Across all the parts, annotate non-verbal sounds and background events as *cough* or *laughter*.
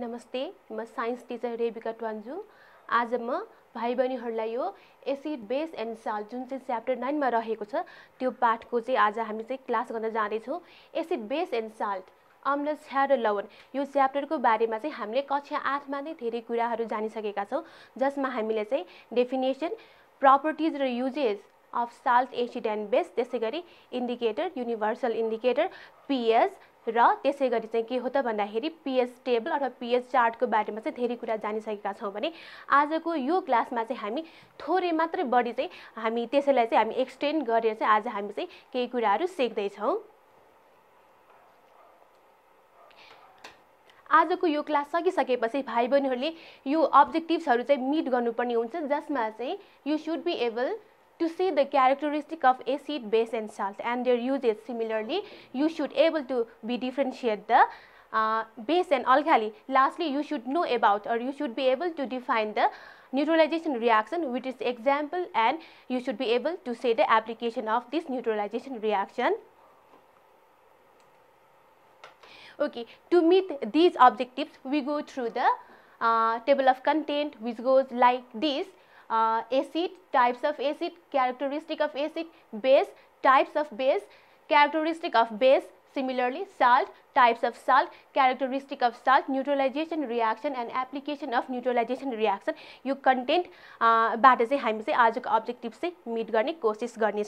नमस्ते म science teacher Rebika Twanju. आज म भाइ बहिनीहरूलाई यो एसिड बेस एन्ड साल्ट जुन चाहिँ च्याप्टर नाइनमा रहेको छ त्यो पाठको चाहिँ आज हामी चाहिँ क्लास गर्न जाँदैछौँ। एसिड बेस एन्ड साल्ट अम्ल क्षार र लवण यो च्याप्टरको बारेमा चाहिँ हामीले कक्षा आठमा नै धेरै कुराहरू जानिसकेका छौँ जसमा हामीले चाहिँ डेफिनेसन प्रपर्टिज र uses of salt acid and base त्यसै गरी इन्डिकेटर युनिभर्सल इन्डिकेटर पिएच र त्यसै गरी चाहिँ के हो त भन्दाखेरि पिएच टेबल अथवा पिएच चार्टको बारेमा चाहिँ धेरै कुरा जानिसकेका छौँ भने आजको यो क्लासमा चाहिँ हामी थोरै मात्रै बढी चाहिँ हामी त्यसैलाई चाहिँ हामी एक्सटेन्ड गरेर चाहिँ आज हामी चाहिँ केही कुराहरू सिक्दैछौँ। आजको यो क्लास सकिसकेपछि भाइ बहिनीहरूले यो अब्जेक्टिभ्सहरू चाहिँ मिट गर्नुपर्ने हुन्छ जसमा चाहिँ you should be able to see the characteristic of acid, base and salt and their uses similarly you should able to be differentiate the uh, base and alkali. Lastly, you should know about or you should be able to define the neutralization reaction which is example and you should be able to say the application of this neutralization reaction. Okay, to meet these objectives we go through the uh, table of content which goes like this acid types of acid characteristic of acid base types of base characteristic of base similarly salt types of salt characteristic of salt neutralization reaction and application of neutralization reaction you content बाट हम आज को objective से meet करने कोशिश करने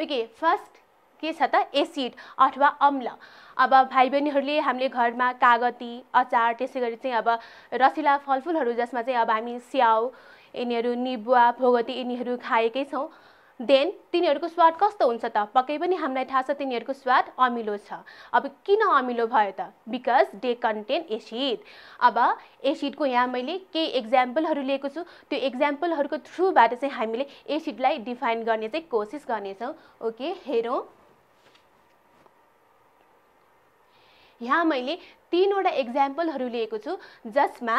okay first के छ त? एसिड अथवा अम्ल। अब भाइ बहिनीहरूले हामीले घरमा कागती अचार त्यसै गरी चाहिँ अब रसिला फलफुलहरू जसमा चाहिँ अब हामी स्याउ यिनीहरू निबुवा भोगती यिनीहरू खाएकै छौँ। देन तिनीहरूको स्वाद कस्तो हुन्छ त? पक्कै पनि हामीलाई थाहा छ तिनीहरूको स्वाद अमिलो छ। अब किन अमिलो भयो त? बिकज दे कन्टेन एसिड अब एसिडको यहाँ मैले केही इक्जाम्पलहरू लिएको छु। त्यो इक्जाम्पलहरूको थ्रुबाट चाहिँ हामीले एसिडलाई डिफाइन गर्ने चाहिँ कोसिस गर्नेछौँ। ओके हेरौँ। यहाँ मैले तिनवटा इक्जाम्पलहरू लिएको छु जसमा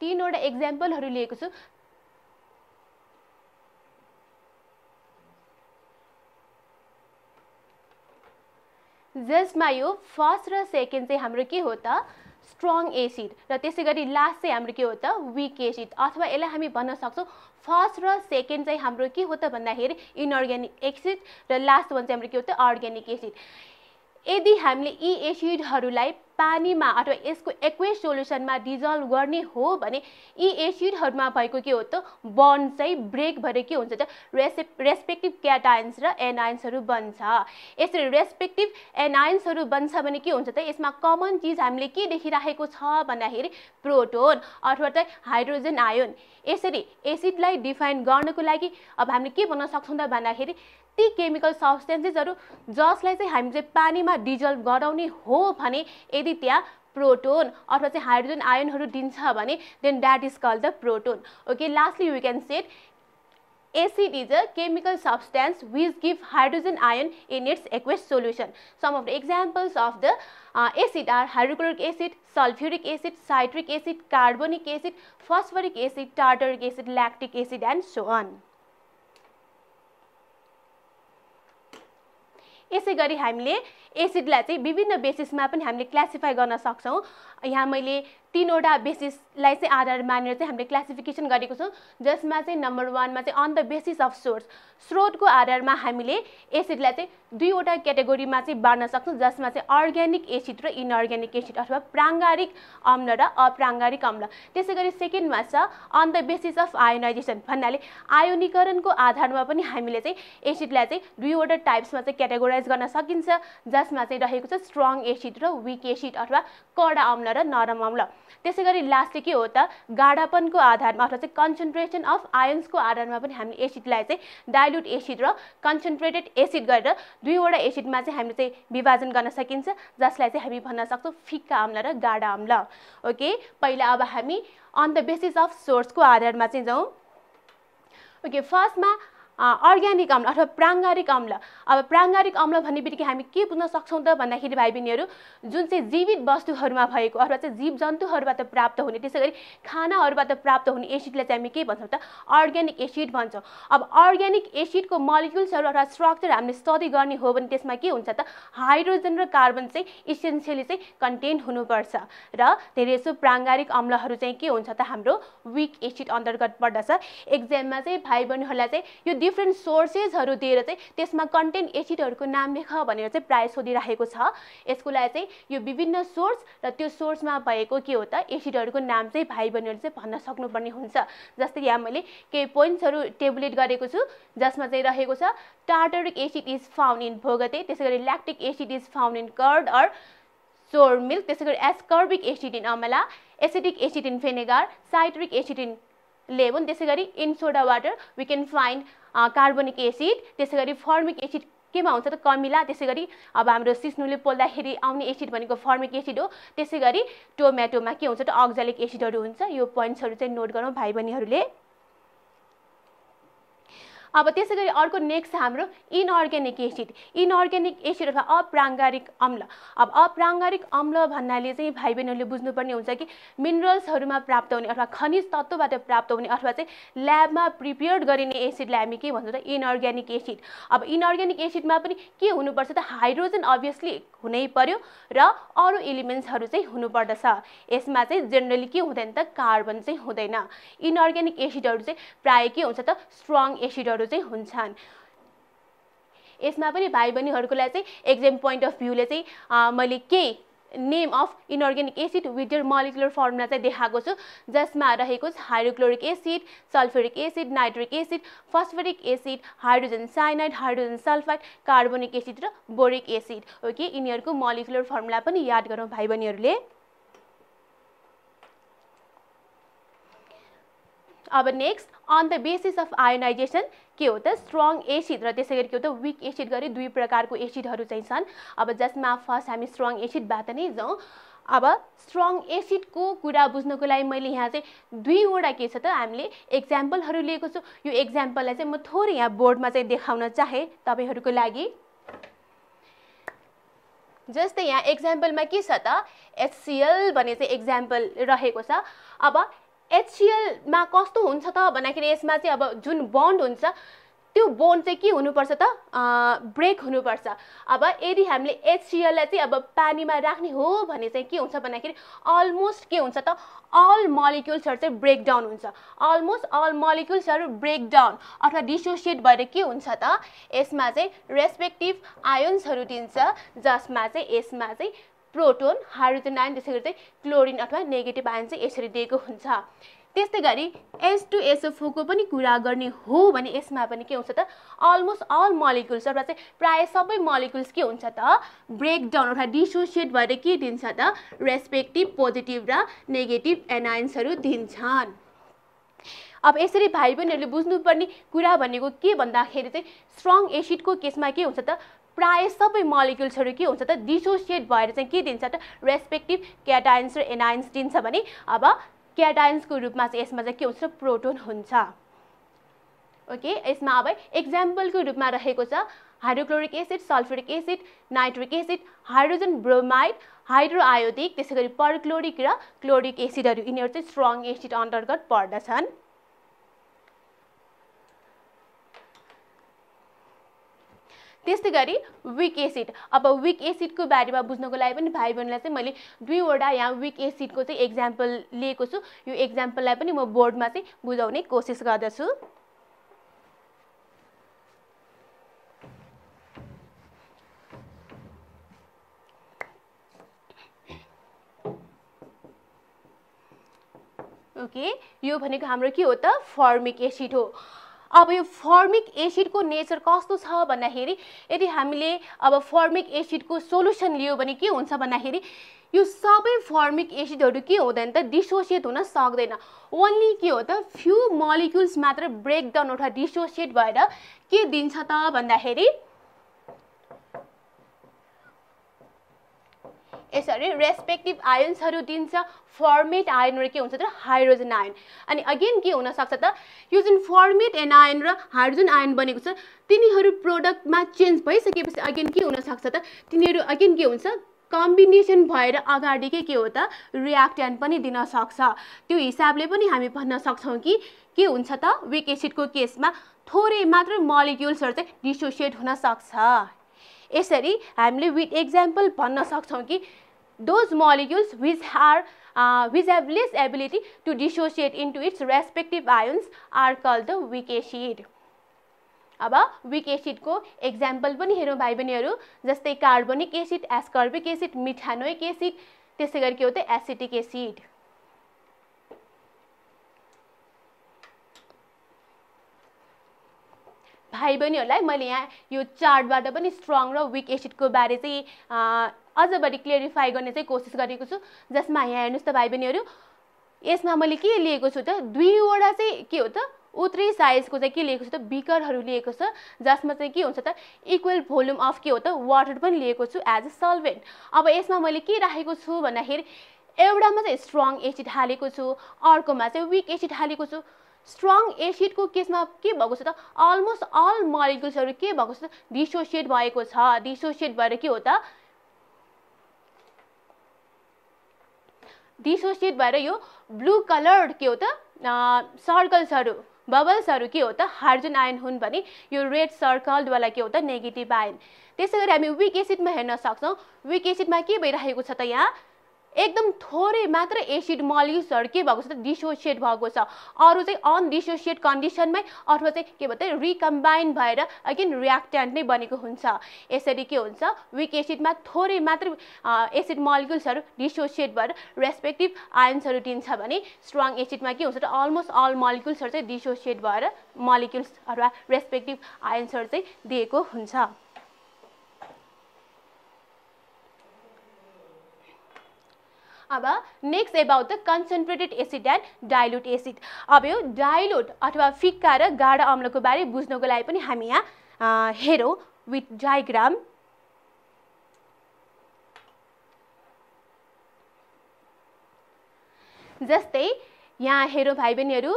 तिनवटा इक्जाम्पलहरू लिएको छु। जसमा यो फर्स्ट र सेकेन्ड चाहिँ हाम्रो के हो त? स्ट्रङ एसिड र त्यसै गरी लास्ट चाहिँ हाम्रो के हो त? विक एसिड अथवा यसलाई हामी भन्न सक्छौँ फर्स्ट र सेकेन्ड चाहिँ हाम्रो के हो त भन्दाखेरि इनअर्ग्यानिक एसिड र लास्ट वान चाहिँ हाम्रो के हो त? अर्ग्यानिक एसिड यदि हामीले यी एसिडहरूलाई पानीमा अथवा यसको एक्वेस सोल्युसनमा डिजल्भ गर्ने हो भने यी एसिडहरूमा भएको के हो त बन्ड चाहिँ ब्रेक भएर के हुन्छ त रेसेप रेस्पेक्टिभ क्याटाइन्स र एनाइन्सहरू बन्छ। यसरी रेस्पेक्टिभ एनाइन्सहरू बन्छ भने के हुन्छ त यसमा कमन चिज हामीले के देखिराखेको छ भन्दाखेरि प्रोटोन अथवा चाहिँ हाइड्रोजन आयोन। यसरी एसिडलाई डिफाइन गर्नको लागि अब हामीले के भन्न सक्छौँ त भन्दाखेरि ती केमिकल सब्सटेन्सेसहरू जसलाई चाहिँ हामी चाहिँ पानीमा डिजल्भ गराउने हो भने यदि त्यहाँ प्रोटोन अथवा चाहिँ हाइड्रोजन आयनहरू दिन्छ भने then that is called the proton okay lastly we can set acid is a chemical substance which give hydrogen ion in its aqueous solution. Some of the examples of the uh, acid are hydrochloric acid, sulfuric acid, citric acid, carbonic acid, phosphoric acid, tartaric acid, lactic acid and so on. यसै गरी हामीले एसिडलाई चाहिँ विभिन्न बेसिसमा पनि हामीले classify गर्न सक्छौँ। यहाँ मैले तिनवटा बेसिसलाई चाहिँ आधार मानेर चाहिँ हामीले क्लासिफिकेसन गरेको छौँ जसमा चाहिँ नम्बर वानमा चाहिँ on the basis of source स्रोतको आधारमा हामीले एसिडलाई चाहिँ दुईवटा क्याटेगोरीमा चाहिँ बाँड्न सक्छौँ जसमा चाहिँ अर्ग्यानिक एसिड र इनअर्ग्यानिक एसिड अथवा प्राङ्गारिक अम्ल र अप्राङ्गारिक अम्ल। त्यसै गरी सेकेन्डमा छ on the basis of ionization भन्नाले आयोनीकरणको आधारमा पनि हामीले चाहिँ एसिडलाई चाहिँ दुईवटा टाइप्समा चाहिँ क्याटेगोराइज गर्न सकिन्छ जसमा चाहिँ रहेको छ स्ट्रङ एसिड र विक एसिड अथवा कडा अम्ल र नरम अम्ल। त्यसै गरी लास्टले के हो त गाडापनको आधारमा अथवा चाहिँ कन्सन्ट्रेसन अफ आयन्सको आधारमा पनि हामी एसिडलाई चाहिँ डाइल्युट एसिड र कन्सन्ट्रेटेड एसिड गरेर दुईवटा एसिडमा चाहिँ हामीले चाहिँ विभाजन गर्न सकिन्छ जसलाई चाहिँ हामी भन्न सक्छौँ फिक्का अम्ल र गाडा अम्ल। ओके पहिला अब हामी अन द बेसिस अफ सोर्सको आधारमा चाहिँ जाउँ। ओके फर्स्टमा अर्ग्यानिक अम्ल अथवा प्राङ्गारिक अम्ल। अब प्राङ्गारिक अम्ल भन्ने बित्तिकै हामी के बुझ्न सक्छौँ त भन्दाखेरि भाइ बहिनीहरू जुन चाहिँ जीवित वस्तुहरूमा भएको अथवा चाहिँ जीव जन्तुहरूबाट प्राप्त हुने त्यसै गरी खानाहरूबाट प्राप्त हुने एसिडलाई चाहिँ हामी के भन्छौँ त अर्ग्यानिक एसिड भन्छौँ। अब अर्ग्यानिक एसिडको मलिक्युल्सहरू अथवा स्ट्रक्चर हामीले स्टडी गर्ने हो भने त्यसमा के हुन्छ त हाइड्रोजन र कार्बन चाहिँ इसेन्सियली चाहिँ कन्टेन्ट हुनुपर्छ। र धेरै जसो प्राङ्गारिक अम्लहरू चाहिँ के हुन्छ त हाम्रो विक एसिड अन्तर्गत पर्दछ एक्जाममा चाहिँ भाइ बहिनीहरूलाई चाहिँ यो डिफ्रेन्ट सोर्सेसहरू दिएर चाहिँ त्यसमा कन्टेन्ट एसिडहरूको नाम लेख भनेर चाहिँ प्रायः सोधिरहेको छ। यसको लागि चाहिँ यो विभिन्न सोर्स र त्यो सोर्समा भएको के हो त एसिडहरूको नाम चाहिँ भाइ बहिनीहरूले चाहिँ भन्न सक्नुपर्ने हुन्छ। जस्तै यहाँ मैले केही पोइन्ट्सहरू टेबुलेट गरेको छु जसमा चाहिँ रहेको छ tartaric acid is found in भोगते त्यसै गरी lactic acid is found in curd or sour milk त्यसै गरी ascorbic acid in amla acidic acid in vinegar citric acid in lemon त्यसै गरी in soda water we can find carbonic acid त्यसै गरी फर्मिक acid केमा हुन्छ त कमिला त्यसै गरी अब हाम्रो सिस्नुले पोल्दाखेरि आउने एसिड भनेको फर्मिक एसिड हो। त्यसै गरी टोमेटोमा के हुन्छ त अक्जालिक एसिडहरू हुन्छ। यो पोइन्ट्सहरू चाहिँ नोट गरौँ भाइ बहिनीहरूले अब त्यसै गरी अर्को नेक्स्ट हाम्रो इनअर्ग्यानिक एसिड इनअर्ग्यानिक एसिड अथवा अप्राङ्गारिक अम्ल. अब अप्राङ्गारिक अम्ल भन्नाले चाहिँ भाइ बहिनीहरूले बुझ्नुपर्ने हुन्छ कि मिनरल्सहरूमा प्राप्त हुने अथवा खनिज तत्त्वबाट प्राप्त हुने अथवा चाहिँ ल्याबमा प्रिपेयर गरिने एसिडलाई हामी के भन्छौँ त इनअर्ग्यानिक एसिड अब इनअर्ग्यानिक एसिडमा पनि के हुनुपर्छ त हाइड्रोजन अभियसली हुनै पर्यो र अरू एलिमेन्ट्सहरू चाहिँ हुनुपर्दछ. यसमा चाहिँ जेनरली के हुँदैन त कार्बन चाहिँ हुँदैन. इनअर्ग्यानिक एसिडहरू चाहिँ प्रायः के हुन्छ त स्ट्रङ एसिडहरू चाहिँ हुन्छन्। यसमा पनि भाइ लागि चाहिँ एक्जाम पोइन्ट अफ भ्यूले चाहिँ मैले केही name of inorganic acid with their molecular formula चाहिँ देखाएको छु जसमा रहेको छ hydrochloric acid sulphuric acid nitric acid phosphoric acid hydrogen cyanide hydrogen sulphide carbonic acid र बोरिक एसिड ओके यिनीहरूको मलिकुलर फर्मुला पनि याद गरौँ भाइ बहिनीहरूले अब next on the basis of ionisation के हो त? स्ट्रङ एसिड र त्यसै गरी के हो त? विक एसिड गरी दुई प्रकारको एसिडहरू चाहिँ छन्। अब जसमा फर्स्ट हामी स्ट्रङ एसिडबाट नै जाउँ। अब स्ट्रङ एसिडको कुरा बुझ्नको लागि मैले यहाँ चाहिँ दुईवटा के छ त? हामीले एक्जाम्पलहरू लिएको छु। यो एक्जाम्पललाई चाहिँ म थोरै यहाँ बोर्डमा चाहिँ देखाउन चाहेँ तपाईँहरूको लागि। जस्तै यहाँ एक्जाम्पलमा के छ त? एचसिएल भन्ने चाहिँ एक्जाम्पल रहेको छ। अब एचसिएलमा कस्तो हुन्छ त भन्दाखेरि यसमा चाहिँ अब जुन बन्ड हुन्छ त्यो बोन्ड चाहिँ के हुनुपर्छ त? ब्रेक हुनुपर्छ। अब यदि हामीले एचसिएललाई चाहिँ अब पानीमा राख्ने हो भने चाहिँ के हुन्छ भन्दाखेरि अलमोस्ट के हुन्छ त? अल मलिक्युल्सहरू चाहिँ ब्रेक डाउन हुन्छ। अलमोस्ट अल मलिक्युल्सहरू ब्रेक डाउन अथवा डिसोसिएट भएर के हुन्छ त? यसमा चाहिँ रेस्पेक्टिभ आयोन्सहरू दिन्छ जसमा चाहिँ यसमा चाहिँ प्रोटोन हाइड्रोजन आयन त्यसै गरी चाहिँ क्लोरिन अथवा नेगेटिभ आयन चाहिँ यसरी दिएको हुन्छ। त्यस्तै गरी एस टु एसओफोको पनि कुरा गर्ने हो भने यसमा पनि के हुन्छ त अलमोस्ट अल मलिकुल्स अथवा चाहिँ प्रायः सबै मलिकुल्स के हुन्छ त ब्रेकडाउन अथवा डिसोसिएट भएर के दिन्छ त रेस्पेक्टिभ पोजिटिभ र नेगेटिभ एनाइन्सहरू दिन्छन्। अब यसरी भाइ बहिनीहरूले बुझ्नुपर्ने कुरा भनेको के भन्दाखेरि चाहिँ स्ट्रङ एसिडको केसमा के हुन्छ त प्राय सबै मलिक्युल्सहरू के हुन्छ त डिसोसिएट भएर चाहिँ के दिन्छ त? रेस्पेक्टिभ क्याटाइन्स र एनाइन्स दिन्छ भने अब क्याटाइन्सको रूपमा चाहिँ यसमा चाहिँ के हुन्छ? प्रोटोन हुन्छ। ओके यसमा अब एक्जाम्पलको रूपमा रहेको छ hydrochloric acid sulphuric acid nitric acid hydrogen bromide hydroiodic त्यसै गरी परक्लोरिक र क्लोरिक एसिडहरू यिनीहरू चाहिँ स्ट्रङ एसिड अन्तर्गत पर्दछन्। त्यस्तै गरी विक एसिड अब विक एसिडको बारेमा बुझ्नको लागि पनि भाइ बहिनीलाई चाहिँ मैले दुईवटा यहाँ विक एसिडको चाहिँ एक्जाम्पल लिएको छु। यो एक्जाम्पललाई पनि म बोर्डमा चाहिँ बुझाउने कोसिस गर्दछु। ओके यो भनेको हाम्रो के हो त? फर्मिक एसिड हो। अब यो फर्मिक एसिडको नेचर कस्तो छ भन्दाखेरि यदि हामीले अब फर्मिक एसिडको सोल्युसन लियो भने के हुन्छ भन्दाखेरि यो सबै फर्मिक एसिडहरू के हुँदैन त डिसोसिएट हुन सक्दैन। ओन्ली के हो त फ्यु मलिक्युल्स मात्र ब्रेकडाउन अथवा डिसोसिएट भएर के दिन्छ त भन्दाखेरि यसरी रेस्पेक्टिभ आयन्सहरू दिन्छ फर्मेट आयनहरू के हुन्छ त? हाइड्रोजन आयन अनि अगेन के हुनसक्छ त? यो जुन फर्मेट एनायन र हाइड्रोजन आयन बनेको छ तिनीहरू प्रोडक्टमा चेन्ज भइसकेपछि अगेन के हुनसक्छ त? तिनीहरू अगेन के हुन्छ? कम्बिनेसन भएर अगाडि के हो त? रियाक्टेन्ट पनि दिन सक्छ। त्यो हिसाबले पनि हामी भन्न सक्छौँ कि के हुन्छ त? विक एसिडको केसमा थोरै मात्र मलिक्युल्सहरू चाहिँ डिसोसिएट हुन सक्छ यसरी हामीले विथ एक्जाम्पल भन्न सक्छौँ कि those molecules which are which have less ability to dissociate into its respective ions are called the weak acid अब विक एसिडको एक्जाम्पल पनि हेरौँ भाइ बहिनीहरू जस्तै carbonic acid ascorbic acid methanoic acid त्यसै गरी के हो त? एसिटिक एसिड भाइ बहिनीहरूलाई मैले यहाँ यो चार्टबाट पनि स्ट्रङ र विक एसिडको बारे चाहिँ अझ बढी क्लियरिफाई गर्ने चाहिँ कोसिस गरेको छु। जसमा यहाँ हेर्नुहोस् त भाइ बहिनीहरू यसमा मैले के लिएको छु त दुईवटा चाहिँ के हो त उत्रै साइजको चाहिँ के लिएको छु त बिकरहरू लिएको छ जसमा चाहिँ के हुन्छ त इक्वल भोल्युम अफ के हो त वाटर पनि लिएको छु एज अ सल्भेन्ट अब यसमा मैले के राखेको छु भन्दाखेरि एउटामा चाहिँ स्ट्रङ एसिड हालेको छु अर्कोमा चाहिँ विक एसिड हालेको छु। स्ट्रङ एसिडको केसमा के भएको छ त? अलमोस्ट अल मलिकुल्सहरू के भएको छ त? डिसोसिएट भएको छ। डिसोसिएट भएर के हो त? डिसोसिएट भएर यो ब्लू कलर्ड के हो त? सर्कल्सहरू बबल्सहरू के हो त? हाइड्रोजन आयन हुन् भने यो रेड सर्कलवाला के हो त? नेगेटिभ आयन त्यसै गरी हामी विक एसिडमा हेर्न सक्छौँ। विक एसिडमा के भइरहेको छ त यहाँ? एकदम थोरै मात्र एसिड मलिक्युल्सहरू के भएको छ त डिसोसिएट भएको छ। अरू चाहिँ अनडिसोसिएट कन्डिसनमै अथवा चाहिँ के भन्छ रिकम्बाइन भएर अगेन रियाक्टेन्ट नै बनेको हुन्छ। यसरी के हुन्छ विक एसिडमा थोरै मात्र एसिड मलिक्युल्सहरू डिसोसिएट भएर रेस्पेक्टिभ आयन्सहरू दिन्छ भने स्ट्रङ एसिडमा के हुन्छ त अलमोस्ट अल मलिक्युल्सहरू चाहिँ डिसोसिएट भएर मलिक्युल्स अथवा रेस्पेक्टिभ आयन्सहरू चाहिँ दिएको हुन्छ। अब next about the concentrated acid and dilute acid अब यो डाइल्युट अथवा फिक्का र गाढा अम्लको बारे बुझ्नको लागि पनि हामी यहाँ हेरौँ विथ डायग्राम जस्तै यहाँ हेरौँ भाइ बहिनीहरू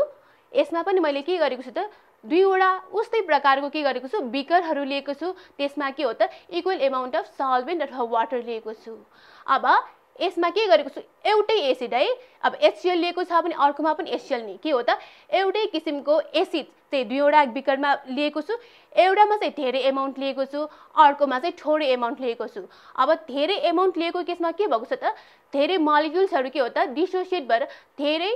यसमा पनि मैले के गरेको छु त दुईवटा उस्तै प्रकारको के गरेको छु बिकरहरू लिएको छु त्यसमा के हो त इक्वल एमाउन्ट अफ सल्भेन्ट अथवा वाटर लिएको छु। अब यसमा के गरेको छु? एउटै एसिड है। अब एचसिएल लिएको छ भने अर्कोमा पनि एचसिएल नि। के हो त? एउटै किसिमको एसिड चाहिँ दुईवटा बिकरमा लिएको छु। एउटामा चाहिँ धेरै एमाउन्ट लिएको छु। अर्कोमा चाहिँ थोरै एमाउन्ट लिएको छु। अब धेरै एमाउन्ट लिएको केसमा के भएको छ त? धेरै मलिक्युल्सहरू के हो त? डिसोसिएट भएर धेरै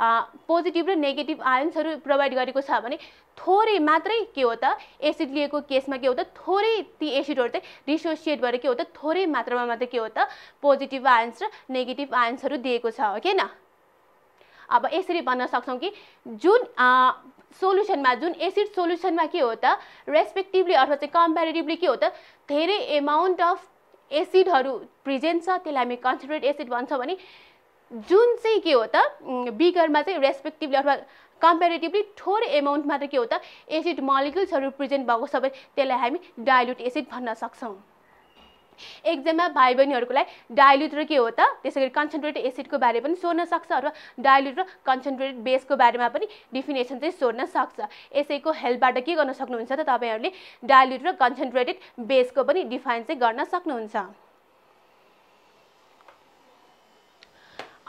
पोजिटिभ र नेगेटिभ आयन्सहरू प्रोभाइड गरेको छ भने थोरै मात्रै के हो त? एसिड लिएको केसमा के हो त? थोरै ती एसिडहरू चाहिँ डिसोसिएट भएर के हो त? थोरै मात्रामा मात्रै के हो त? पोजिटिभ आयन्स र नेगेटिभ आयन्सहरू दिएको छ हो किन अब यसरी भन्न सक्छौँ कि जुन सोल्युसनमा जुन एसिड सोल्युसनमा के हो त? रेस्पेक्टिभली अथवा चाहिँ कम्पेरिटिभली के हो त? धेरै एमाउन्ट अफ एसिडहरू प्रेजेन्ट छ। त्यसलाई हामी कन्सन्ट्रेट एसिड भन्छौँ भने जुन चाहिँ के हो त बिगरमा चाहिँ रेस्पेक्टिभली अथवा कम्पेरिटिभली थोरै एमाउन्ट मात्र के हो त एसिड मलिकुल्सहरू प्रेजेन्ट भएको सबै त्यसलाई हामी डाइल्युट एसिड भन्न सक्छौँ। एक्जाममा भाइ बहिनीहरूको लागि डाइल्युट र के हो त त्यसै गरी कन्सन्ट्रेटेड एसिडको बारे पनि सोध्न सक्छ अथवा डाइल्युट र कन्सन्ट्रेटेड बेसको बारेमा पनि डिफिनेसन चाहिँ सोध्न सक्छ। यसैको हेल्पबाट के गर्न सक्नुहुन्छ त तपाईँहरूले डाइल्युट र कन्सन्ट्रेटेड बेसको पनि डिफाइन चाहिँ गर्न सक्नुहुन्छ।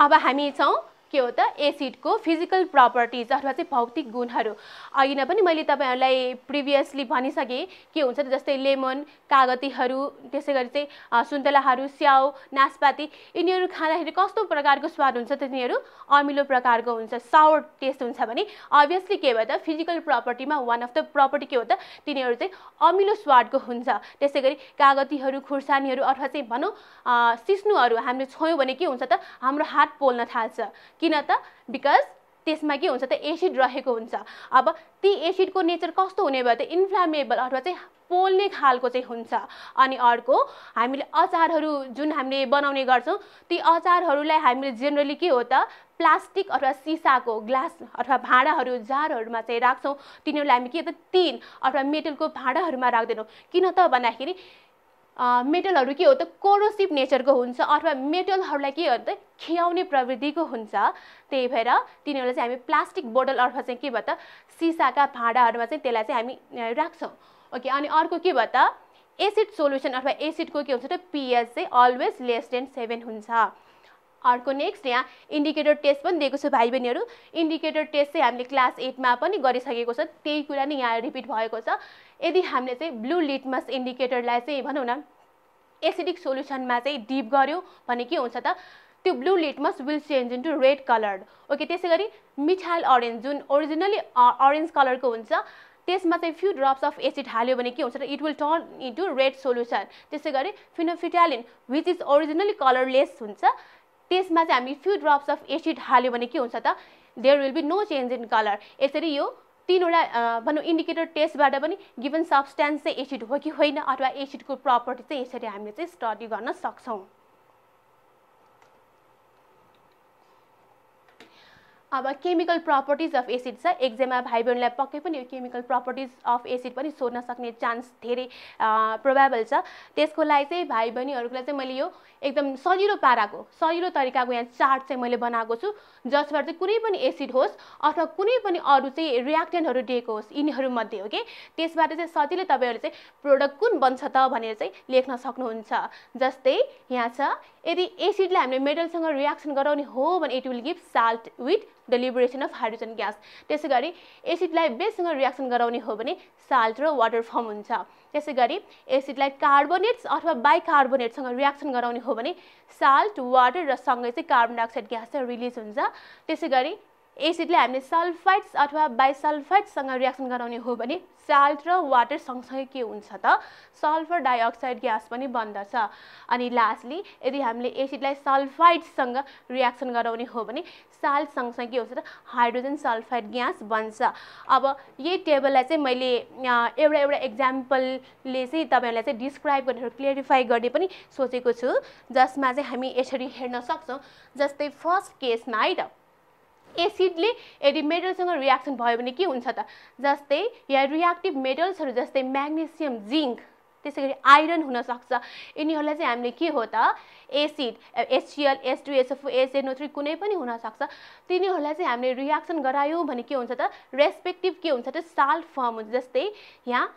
अब हामी छौँ के हो त? एसिडको फिजिकल प्रपर्टिज अथवा चाहिँ भौतिक गुणहरू। अघि पनि मैले तपाईँहरूलाई प्रिभियसली भनिसकेँ के हुन्छ त? जस्तै लेमन कागतीहरू त्यसै गरी चाहिँ सुन्तलाहरू स्याउ नासपाती यिनीहरू खाँदाखेरि कस्तो प्रकारको स्वाद हुन्छ त तिनीहरू? अमिलो प्रकारको हुन्छ सावर टेस्ट हुन्छ भने। अभियसली के भयो त? फिजिकल प्रपर्टीमा वान अफ द प्रपर्टी के हो त? तिनीहरू चाहिँ अमिलो स्वादको हुन्छ। त्यसै गरी कागतीहरू खुर्सानीहरू अथवा चाहिँ भनौँ सिस्नुहरू हामीले छोयौँ भने के हुन्छ त? हाम्रो हात पोल्न थाल्छ। किन त? बिकज त्यसमा के हुन्छ त? एसिड रहेको हुन्छ। अब ती एसिडको नेचर कस्तो हुने भयो त? इन्फ्लामेबल अथवा चाहिँ पोल्ने खालको चाहिँ हुन्छ। अनि अर्को हामीले अचारहरू जुन हामीले बनाउने गर्छौँ ती अचारहरूलाई हामीले जेनरली के हो त? प्लास्टिक अथवा सिसाको ग्लास अथवा भाँडाहरू जारहरूमा चाहिँ राख्छौँ। तिनीहरूलाई हामी के त? तिन अथवा मेटलको भाँडाहरूमा राख्दैनौँ। किन त भन्दाखेरि मेटलहरू के हो त कोरोसिभ नेचरको हुन्छ अथवा मेटलहरूलाई के हो त खियाउने प्रवृत्तिको हुन्छ। त्यही भएर तिनीहरूलाई चाहिँ हामी प्लास्टिक बोतल अथवा चाहिँ के भयो त सिसाका भाँडाहरूमा चाहिँ त्यसलाई चाहिँ हामी राख्छौँ। ओके अनि अर्को के भयो त एसिड सोल्युसन अथवा एसिडको के हुन्छ त पिएच चाहिँ अलवेज लेस देन सेभेन हुन्छ। अर्को नेक्स्ट यहाँ इन्डिकेटर टेस्ट पनि दिएको छु भाइ बहिनीहरू इन्डिकेटर टेस्ट चाहिँ हामीले क्लास एटमा पनि गरिसकेको छ। त्यही कुरा नै यहाँ रिपिट भएको छ। यदि हामीले चाहिँ ब्लू लिटमस इन्डिकेटरलाई चाहिँ भनौँ न एसिडिक सोल्युसनमा चाहिँ डिप गऱ्यौँ भने के हुन्छ त त्यो blue litmus will change into red coloured okay त्यसै गरी मिठाइल अरेन्ज जुन ओरिजिनली अरेन्ज कलरको हुन्छ त्यसमा चाहिँ फ्यु ड्रप्स अफ एसिड हाल्यो भने के हुन्छ त it will turn into red solution त्यसै गरी phenolphthalein which is originally colourless हुन्छ त्यसमा चाहिँ हामी फ्यु ड्रप्स अफ एसिड हाल्यो भने के हुन्छ त? There will be no change in colour यसरी यो तिनवटा भनौँ इन्डिकेटर टेस्टबाट पनि गिभन सब्सटेन्स चाहिँ एसिड हो कि होइन? अथवा एसिडको प्रपर्टी चाहिँ यसरी हामीले चाहिँ स्टडी गर्न सक्छौँ। अब केमिकल प्रपर्टिज अफ एसिड छ। एक्जाममा भाइ बहिनीलाई पक्कै पनि यो केमिकल प्रपर्टिज अफ एसिड पनि सोध्न सक्ने चान्स धेरै प्रोभाबल छ। त्यसको लागि चाहिँ भाइ बहिनीहरूलाई चाहिँ मैले यो एकदम सजिलो पाराको सजिलो तरिकाको यहाँ चार्ट चाहिँ मैले बनाएको छु जसबाट चाहिँ कुनै पनि एसिड होस् अथवा कुनै पनि अरू चाहिँ रियाक्टेन्टहरू दिएको होस् यिनीहरूमध्ये हो कि त्यसबाट चाहिँ सजिलै तपाईँहरूले चाहिँ प्रोडक्ट कुन बन्छ त भनेर चाहिँ लेख्न सक्नुहुन्छ। जस्तै यहाँ छ यदि एसिडलाई हामीले मेटलसँग रियाक्सन गराउने हो भने it will give salt with the liberation of hydrogen gas त्यसै गरी एसिडलाई बेससँग रियाक्सन गराउने हो भने साल्ट र वाटर फर्म हुन्छ। त्यसै गरी एसिडलाई कार्बोनेट्स अथवा बाइकार्बोनेटसँग रियाक्सन गराउने हो भने साल्ट वाटर र सँगै चाहिँ कार्बन डाइअक्साइड ग्यास चाहिँ रिलिज हुन्छ। त्यसै गरी एसिडले हामीले सल्फाइड्स अथवा बाइसल्फाइड्ससँग रियाक्सन गराउने हो भने साल्ट र वाटर सँगसँगै के हुन्छ त? सल्फर डाइअक्साइड ग्यास पनि बन्दछ। अनि लास्टली यदि हामीले एसिडलाई सल्फाइड्ससँग रियाक्सन गराउने हो भने साल्ट सँगसँगै के हुन्छ त? हाइड्रोजन सल्फाइड ग्यास बन्छ। अब यही टेबललाई चाहिँ मैले एउटा एउटा इक्जाम्पलले चाहिँ तपाईँहरूलाई चाहिँ डिस्क्राइब गरेर क्लियरिफाई गर्ने पनि सोचेको छु। जसमा चाहिँ हामी यसरी हेर्न सक्छौँ। जस्तै फर्स्ट केसमा है त एसिडले यदि मेटलसँग रियाक्सन भयो भने के हुन्छ त? जस्तै या रियाक्टिभ मेटल्सहरू जस्तै म्याग्नेसियम जिङ्क त्यसै गरी आइरन हुनसक्छ। यिनीहरूलाई चाहिँ हामीले के हो त? Acid HCl S two SNO three कुनै पनि हुनसक्छ। तिनीहरूलाई चाहिँ हामीले रियाक्सन गरायौँ भने के हुन्छ त? रेस्पेक्टिभ के हुन्छ त? साल्ट फर्म हुन्छ। जस्तै यहाँ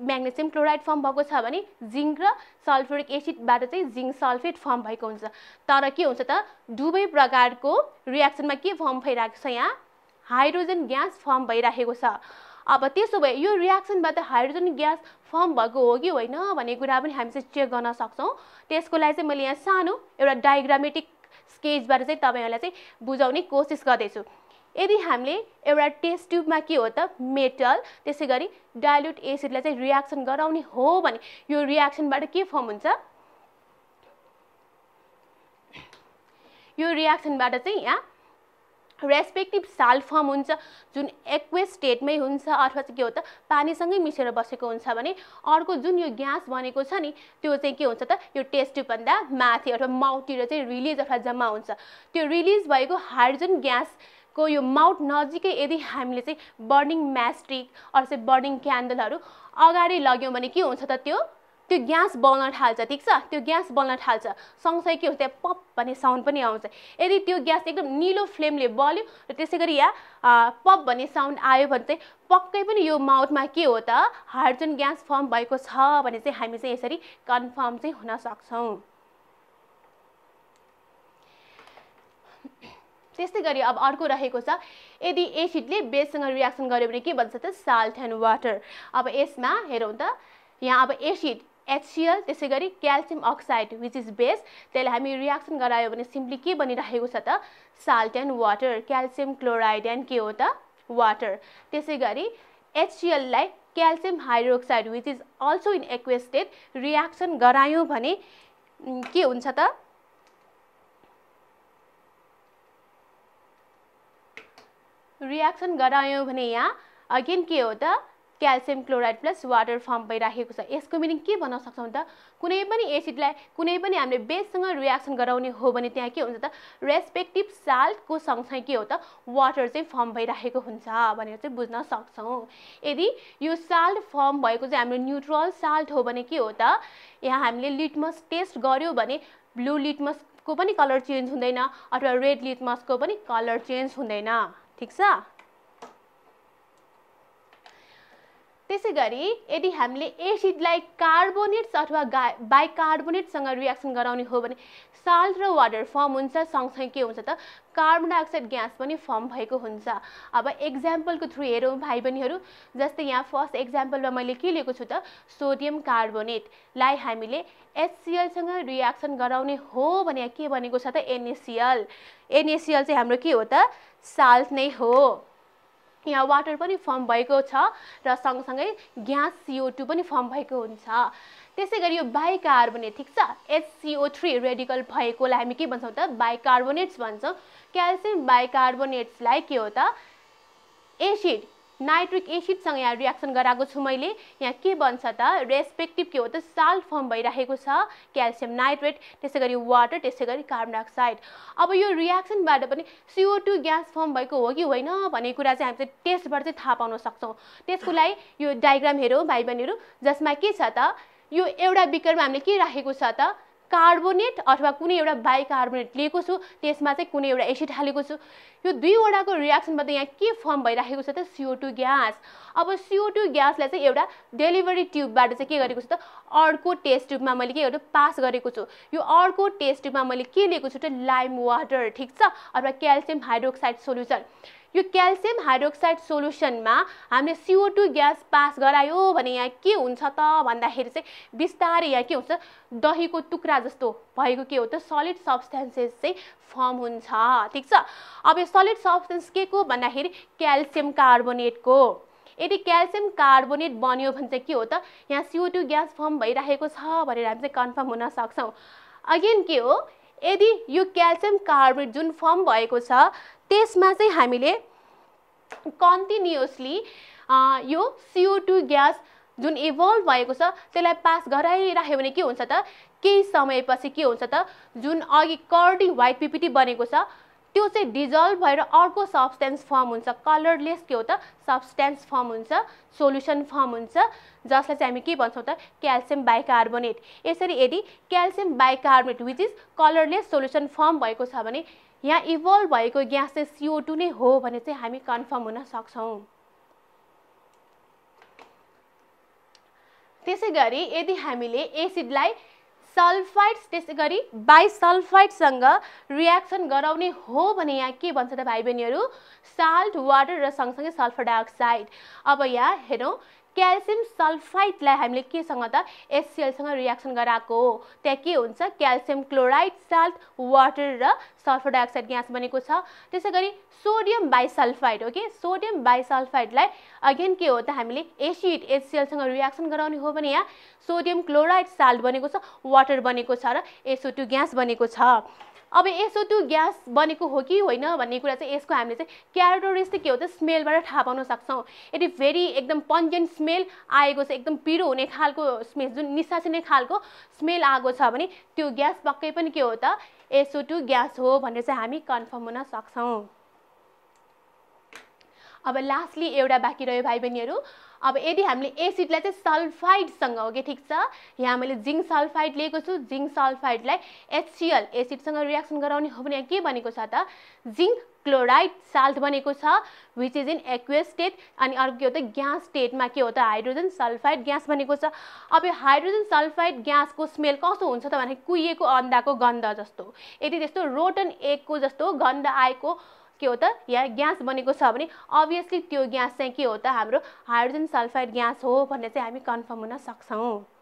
म्याग्नेसियम क्लोराइड फर्म भएको छ भने जिङ्क र सल्फ्युरिक एसिडबाट चाहिँ जिङ्क सल्फेट फर्म भएको हुन्छ। तर के हुन्छ त दुवै प्रकारको रियाक्सनमा के फर्म भइरहेको छ यहाँ? हाइड्रोजन ग्यास फर्म भइरहेको छ। अब त्यसो भए यो रियाक्सनबाट हाइड्रोजन ग्यास फर्म भएको हो कि होइन भन्ने कुरा पनि हामी चाहिँ चेक गर्न सक्छौँ। त्यसको लागि चाहिँ मैले यहाँ सानो एउटा डायग्रामेटिक स्केचबाट चाहिँ तपाईँहरूलाई चाहिँ बुझाउने कोसिस गर्दैछु। यदि हामीले एउटा टेस्ट ट्युबमा के हो त? मेटल त्यसै गरी डाइल्युट एसिडलाई चाहिँ रियाक्सन गराउने हो भने यो रियाक्सनबाट के फर्म हुन्छ? यो रियाक्सनबाट चाहिँ यहाँ रेस्पेक्टिभ साल फर्म हुन्छ जुन एक्वेस स्टेटमै हुन्छ अथवा चाहिँ के हो त? पानीसँगै मिसेर बसेको हुन्छ भने अर्को जुन यो ग्यास बनेको छ नि त्यो चाहिँ के हुन्छ त? यो टेस्ट ट्युबभन्दा माथि अथवा माउतिर चाहिँ रिलिज अथवा जम्मा हुन्छ। त्यो रिलिज भएको हाइड्रोजन ग्यास को यो माउथ नजिकै यदि हामीले चाहिँ बर्निङ म्यास्ट्रिक अरू चाहिँ बर्निङ क्यान्डलहरू अगाडि लग्यौँ भने के हुन्छ त त्यो? त्यो ग्यास बल्न थाल्छ ठिक छ? त्यो ग्यास बल्न थाल्छ। सँगसँगै के हुन्छ? त्यहाँ पप भन्ने साउन्ड पनि आउँछ। यदि त्यो ग्यास एकदम निलो फ्लेमले बल्यो र त्यसै गरी यहाँ पप भन्ने साउन्ड आयो भने चाहिँ पक्कै पनि यो माउथमा के हो त? हाइड्रोजन ग्यास फर्म भएको छ भने चाहिँ हामी चाहिँ यसरी कन्फर्म चाहिँ हुन सक्छौँ। त्यस्तै गरी अब अर्को रहेको छ। यदि एसिडले बेससँग रियाक्सन गर्यो भने के भन्छ त? Salt and water. अब यसमा हेरौँ त यहाँ अब एसिड एचसिएल त्यसै गरी calcium oxide which is base त्यसलाई हामी रियाक्सन गरायो भने सिम्पली के बनिरहेको छ त? Salt and water calcium chloride and के हो त? वाटर। त्यसै गरी एचसिएललाई calcium hydroxide which is also in aqueous state reaction गरायौँ भने के हुन्छ त? रियाक्सन गरायौँ भने यहाँ अगेन के हो त? Calcium chloride plus water form भइराखेको छ। यसको मिनिङ के भन्न सक्छौँ त? कुनै पनि एसिडलाई कुनै पनि हामीले बेससँग रियाक्सन गराउने हो भने त्यहाँ के हुन्छ त? रेस्पेक्टिभ साल्टको सँगसँगै के हो त? वाटर चाहिँ फर्म भइराखेको हुन्छ भनेर चाहिँ बुझ्न सक्छौँ। यदि यो साल्ट फर्म भएको चाहिँ हाम्रो न्युट्रल साल्ट हो भने के हो त? यहाँ हामीले लिटमस टेस्ट गऱ्यो भने ब्लू लिटमसको पनि कलर चेन्ज हुँदैन अथवा रेड लिटमसको पनि कलर चेन्ज हुँदैन। ठिक छ? त्यसै गरी यदि हामीले एसिडलाई कार्बोनेट्स अथवा गा बाइकार्बोनेटसँग रियाक्सन गराउने हो भने साल्ट र वाटर फर्म हुन्छ सँगसँगै के हुन्छ त? कार्बन डाइअक्साइड ग्यास पनि फर्म भएको हुन्छ। अब एक्जाम्पलको थ्रु हेरौँ भाइ बहिनीहरू जस्तै यहाँ फर्स्ट एक्जाम्पलमा मैले के लिएको छु त? सोडियम कार्बोनेटलाई हामीले एचसिएलसँग रियाक्सन गराउने हो भने के भनेको छ त? एनएसिएल एनएसिएल चाहिँ हाम्रो के हो त? साल्ट नै हो। यहाँ वाटर पनि फर्म भएको छ र सँगसँगै ग्यास सिओ टू पनि फर्म भएको हुन्छ। त्यसै गरी यो बाइकार्बोनेट ठिक छ? एचसिओ थ्री रेडिकल भएकोलाई हामी के भन्छौँ त? बाइकार्बोनेट्स भन्छौँ। क्याल्सियम बाइकार्बोनेट्सलाई के हो त? एसिड नाइट्रिक एसिडसँग यहाँ रियाक्सन गराएको छु मैले। यहाँ के बन्छ त? रेस्पेक्टिभ के हो त? साल्ट फर्म भइरहेको छ। क्याल्सियम नाइट्रेट त्यसै गरी वाटर त्यसै गरी कार्बन डाइअक्साइड। अब यो रियाक्सनबाट पनि सिओ टू ग्यास फर्म भएको हो कि होइन भन्ने कुरा चाहिँ हामी चाहिँ टेस्टबाट चाहिँ थाहा पाउन सक्छौँ। त्यसको लागि यो डायग्राम हेरौँ भाइ बहिनीहरू जसमा के छ त? यो एउटा बिकरमा हामीले के राखेको छ त? कार्बोनेट अथवा कुनै एउटा बाइकार्बोनेट लिएको छु त्यसमा चाहिँ कुनै एउटा एसिड हालेको छु। यो दुईवटाको रियाक्सनबाट यहाँ के फर्म भइराखेको छ त? CO two gas. अब सिओ टू ग्यासलाई चाहिँ एउटा डेलिभरी ट्युबबाट चाहिँ के गरेको छु त? अर्को टेस्ट ट्युबमा मैले के गर्छु पास गरेको छु। यो अर्को टेस्ट ट्युबमा मैले के लिएको छु त? लाइम वाटर ठिक छ? अथवा क्याल्सियम हाइड्रोक्साइड सोल्युसन। यो क्याल्सियम हाइड्रोक्साइड सोल्युसनमा हामीले सिओ टू ग्यास पास गरायो भने यहाँ के हुन्छ त? भन्दाखेरि चाहिँ बिस्तारै यहाँ के हुन्छ? दहीको टुक्रा जस्तो भएको के हो त? सलिड सब्सटेन्सेस चाहिँ फर्म हुन्छ। ठिक छ? अब यो सलिड सब्सटेन्स के को? भन्दाखेरि क्याल्सियम कार्बोनेटको। यदि क्याल्सियम कार्बोनेट बन्यो भने चाहिँ के हो त? यहाँ सिओ टू ग्यास फर्म भइरहेको छ भनेर हामी चाहिँ कन्फर्म हुन सक्छौँ। अगेन के हो? यदि यो क्याल्सियम कार्बोनेट जुन फर्म भएको छ त्यसमा चाहिँ हामीले कन्टिन्युसली यो सिओ ग्यास जुन इभल्भ भएको छ त्यसलाई पास गराइराख्यो भने के हुन्छ त? केही समयपछि के हुन्छ त? जुन अघि कर्डी वाइट पिपिटी बनेको छ त्यो चाहिँ डिजल्भ भएर अर्को सब्सटेन्स फर्म हुन्छ। कलरलेस के हो त? सब्सटेन्स फर्म हुन्छ सोल्युसन फर्म हुन्छ जसलाई चाहिँ हामी के भन्छौँ त? क्याल्सियम बाइकार्बोनेट यसरी यदि calcium bicarbonate which is colourless solution form भएको छ भने यहाँ इभल्भ भएको ग्यास चाहिँ सिओ टू नै हो भने चाहिँ हामी कन्फर्म हुन सक्छौँ। त्यसै गरी यदि हामीले एसिडलाई सल्फाइड्स त्यसै गरी बाइसल्फाइडसँग रियाक्सन गराउने हो भने यहाँ के भन्छ त भाइ बहिनीहरू साल्ट वाटर र सँगसँगै सल्फर डाइअक्साइड अब यहाँ हेरौँ क्याल्सियम सल्फाइडलाई हामीले केसँग त एससिएलसँग रियाक्सन गराएको हो? त्यहाँ के हुन्छ? क्याल्सियम क्लोराइड साल्ट वाटर र सल्फर डाइअक्साइड ग्यास बनेको छ। त्यसै गरी सोडियम बाइसल्फाइड ओके? सोडियम बाइसल्फाइडलाई अगेन के हो त? हामीले एसिड एचसिएलसँग रियाक्सन गराउने हो भने यहाँ सोडियम क्लोराइड साल्ट बनेको छ वाटर बनेको छ र एसओ टू ग्यास बनेको छ। अब एसओ टू ग्यास बनेको हो कि होइन भन्ने कुरा चाहिँ यसको हामीले चाहिँ क्यारेक्टरिस्टिक के हो त स्मेलबाट थाहा पाउन सक्छौँ। यदि भेरी एकदम पन्जेन्ट स्मेल आएको छ एकदम पिरो हुने खालको स्मेल जुन निसासिने खालको स्मेल आएको छ भने त्यो ग्यास पक्कै पनि के हो त एसओ टू ग्यास हो भनेर चाहिँ हामी कन्फर्म हुन सक्छौँ। अब लास्टली एउटा बाँकी रह्यो भाइ बहिनीहरू अब यदि हामीले एसिडलाई चाहिँ सल्फाइडसँग हो कि ठिक छ? यहाँ मैले जिङ्क सल्फाइड लिएको छु। जिङ्क सल्फाइडलाई एचसिएल एसिडसँग रियाक्सन गराउने हो भने के बनेको छ त? जिङ्क क्लोराइड साल्ट बनेको छ which is in aqueous state अनि अर्को के हो त? ग्यास स्टेटमा के हो त? हाइड्रोजन सल्फाइड ग्यास बनेको छ। अब यो हाइड्रोजन सल्फाइड ग्यासको स्मेल कस्तो हुन्छ त भने कुहिएको अन्डाको गन्ध जस्तो। यदि त्यस्तो रोटन एगको जस्तो गन्ध आएको के हो त? यहाँ ग्यास बनेको छ भने अभियसली त्यो ग्यास चाहिँ के हो त? हाम्रो हाइड्रोजन सल्फाइड ग्यास हो भनेर चाहिँ हामी कन्फर्म हुन सक्छौँ।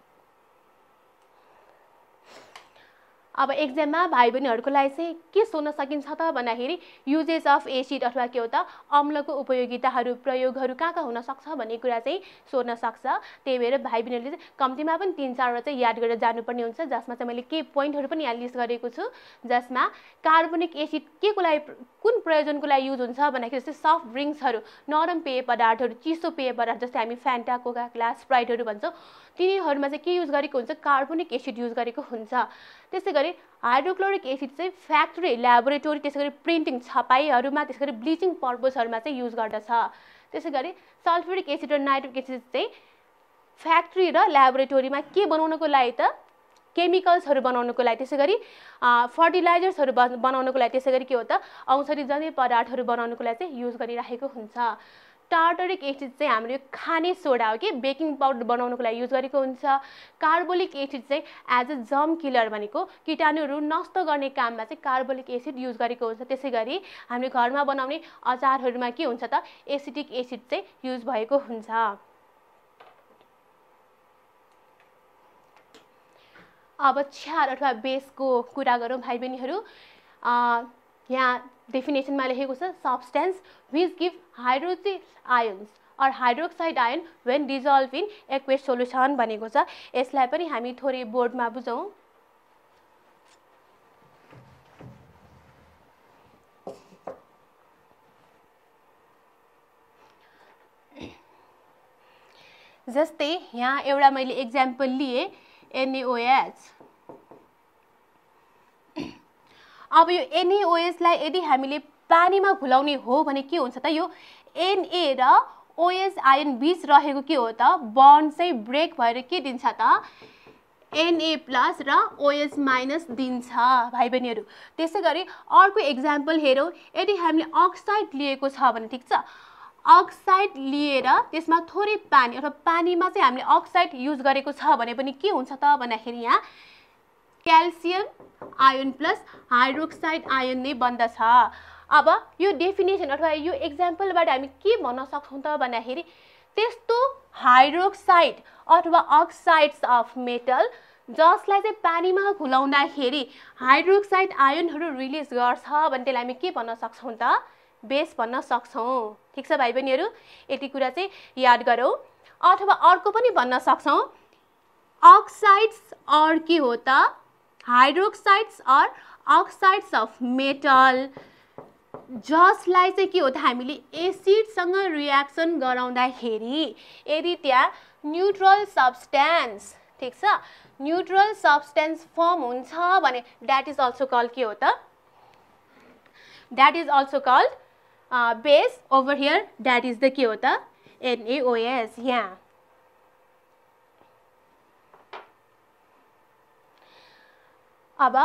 अब एक्जाममा भाइ बहिनीहरूको लागि चाहिँ के सोध्न सकिन्छ त भन्दाखेरि युजेस अफ एसिड अथवा के हो त? अम्लको उपयोगिताहरू प्रयोगहरू कहाँ कहाँ हुनसक्छ भन्ने कुरा चाहिँ सोध्न सक्छ। त्यही भएर भाइ बहिनीहरूले चाहिँ कम्तीमा पनि तिन चारवटा चाहिँ याद गरेर जानुपर्ने हुन्छ जसमा चाहिँ मैले केही पोइन्टहरू पनि यहाँ लिस्ट गरेको छु जसमा कार्बोनिक एसिड के को लागि कुन प्रयोजनको लागि युज हुन्छ भन्दाखेरि जस्तै सफ्ट ड्रिङ्क्सहरू नरम पेय पदार्थहरू चिसो पेय पदार्थ जस्तै हामी फ्यान्टा कोका ग्लास स्प्राइटहरू भन्छौँ तिनीहरूमा चाहिँ के युज गरेको हुन्छ? कार्बोनिक एसिड युज गरेको हुन्छ। त्यसै गरी हाइड्रोक्लोरिक एसिड चाहिँ फ्याक्ट्री ल्याबोरेटोरी त्यसै गरी प्रिन्टिङ छपाईहरूमा त्यसै गरी ब्लिचिङ पर्पजहरूमा चाहिँ युज गर्दछ। त्यसै गरी सल्फ्युरिक एसिड र नाइट्रिक एसिड चाहिँ फ्याक्ट्री र ल्याबोरेटोरीमा के बनाउनको लागि त? केमिकल्सहरू बनाउनुको लागि। त्यसै गरी फर्टिलाइजर्सहरू बनाउनुको लागि। त्यसै गरी के हो त? औषधि जन्य पदार्थहरू बनाउनुको लागि चाहिँ युज गरिराखेको हुन्छ। टार्टरिक एसिड चाहिँ हाम्रो यो खाने सोडा हो कि? बेकिङ पाउडर बनाउनुको लागि युज गरेको हुन्छ। कार्बोलिक एसिड चाहिँ एज अ जम किलर भनेको किटाणुहरू नष्ट गर्ने काममा चाहिँ कार्बोलिक एसिड युज गरेको हुन्छ। त्यसै गरी हामीले घरमा बनाउने अचारहरूमा के हुन्छ त? एसिडिक एसिड चाहिँ युज भएको हुन्छ। अब छ्यार अथवा बेसको कुरा गरौँ भाइ बहिनीहरू यहाँ डेफिनेसनमा लेखेको छ substance which give hydrogen ions or hydroxide ion when dissolve in aqueous solution भनेको छ यसलाई पनि हामी थोरै बोर्डमा बुझौँ जस्तै यहाँ एउटा मैले इक्जाम्पल लिएँ एनएओएच अब यो एनएओएसलाई यदि हामीले पानीमा घुलाउने हो भने के हुन्छ त यो एनए र ओएस आयन बिच रहेको के हो त? बन्ड चाहिँ ब्रेक भएर के दिन्छ त? एनए प्लस र ओएस माइनस दिन्छ भाइ बहिनीहरू त्यसै गरी अर्को इक्जाम्पल हेरौँ। यदि हामीले अक्साइड लिएको छ भने ठिक छ? अक्साइड लिएर त्यसमा थोरै पानी अथवा पानीमा चाहिँ हामीले अक्साइड युज गरेको छ भने पनि के हुन्छ त भन्दाखेरि यहाँ calcium ion plus hydroxide ion नै बन्दछ। अब यो डेफिनेसन अथवा यो इक्जाम्पलबाट हामी के भन्न सक्छौँ त भन्दाखेरि त्यस्तो हाइड्रोक्साइड अथवा अक्साइड्स अफ मेटल जसलाई चाहिँ पानीमा घुलाउँदाखेरि हाइड्रोक्साइड आयोनहरू रिलिज गर्छ भने त्यसलाई हामी के भन्न सक्छौँ त? बेस भन्न सक्छौँ। ठिक छ भाइ बहिनीहरू? यति कुरा चाहिँ याद गरौँ। अथवा अर्को पनि भन्न सक्छौँ। अक्साइड्स अर के हो त? Hydroxides or oxides of metal जसलाई चाहिँ के हो त हामीले एसिडसँग रियाक्सन गराउँदाखेरि यदि त्यहाँ न्युट्रल सब्सटेन्स ठिक छ? न्युट्रल सब्सटेन्स फर्म हुन्छ भने द्याट इज अल्सो कल के हो त? That is also called base over here that is the के हो त? एनएओएस यहाँ अब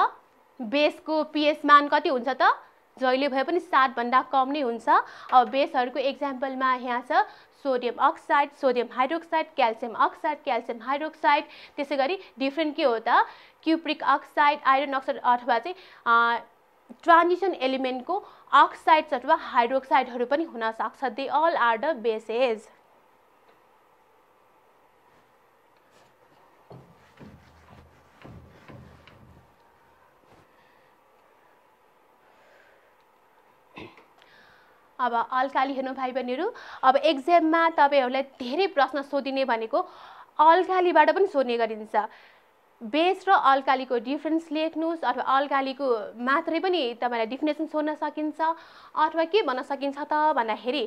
बेसको पिएस मान कति हुन्छ त? जहिले भए पनि सातभन्दा कम नै हुन्छ। अब बेसहरूको एक्जाम्पलमा यहाँ छ sodium oxide sodium hydroxide calcium oxide calcium hydroxide त्यसै गरी डिफ्रेन्ट के हो त? क्युप्रिक अक्साइड आइरन अक्साइड अथवा चाहिँ ट्रान्जिसन एलिमेन्टको अक्साइड्स अथवा हाइड्रोक्साइडहरू पनि हुनसक्छ they all are the bases अब अल्काली हेर्नु भाइ बहिनीहरू अब एक्जाममा तपाईँहरूलाई धेरै प्रश्न सोधिने भनेको अल्कालीबाट पनि सोध्ने गरिन्छ। बेस र अल्कालीको डिफ्रेन्स लेख्नुहोस् अथवा अल्कालीको मात्रै पनि तपाईँलाई डिफिनेसन सोध्न सकिन्छ अथवा के भन्न सकिन्छ त भन्दाखेरि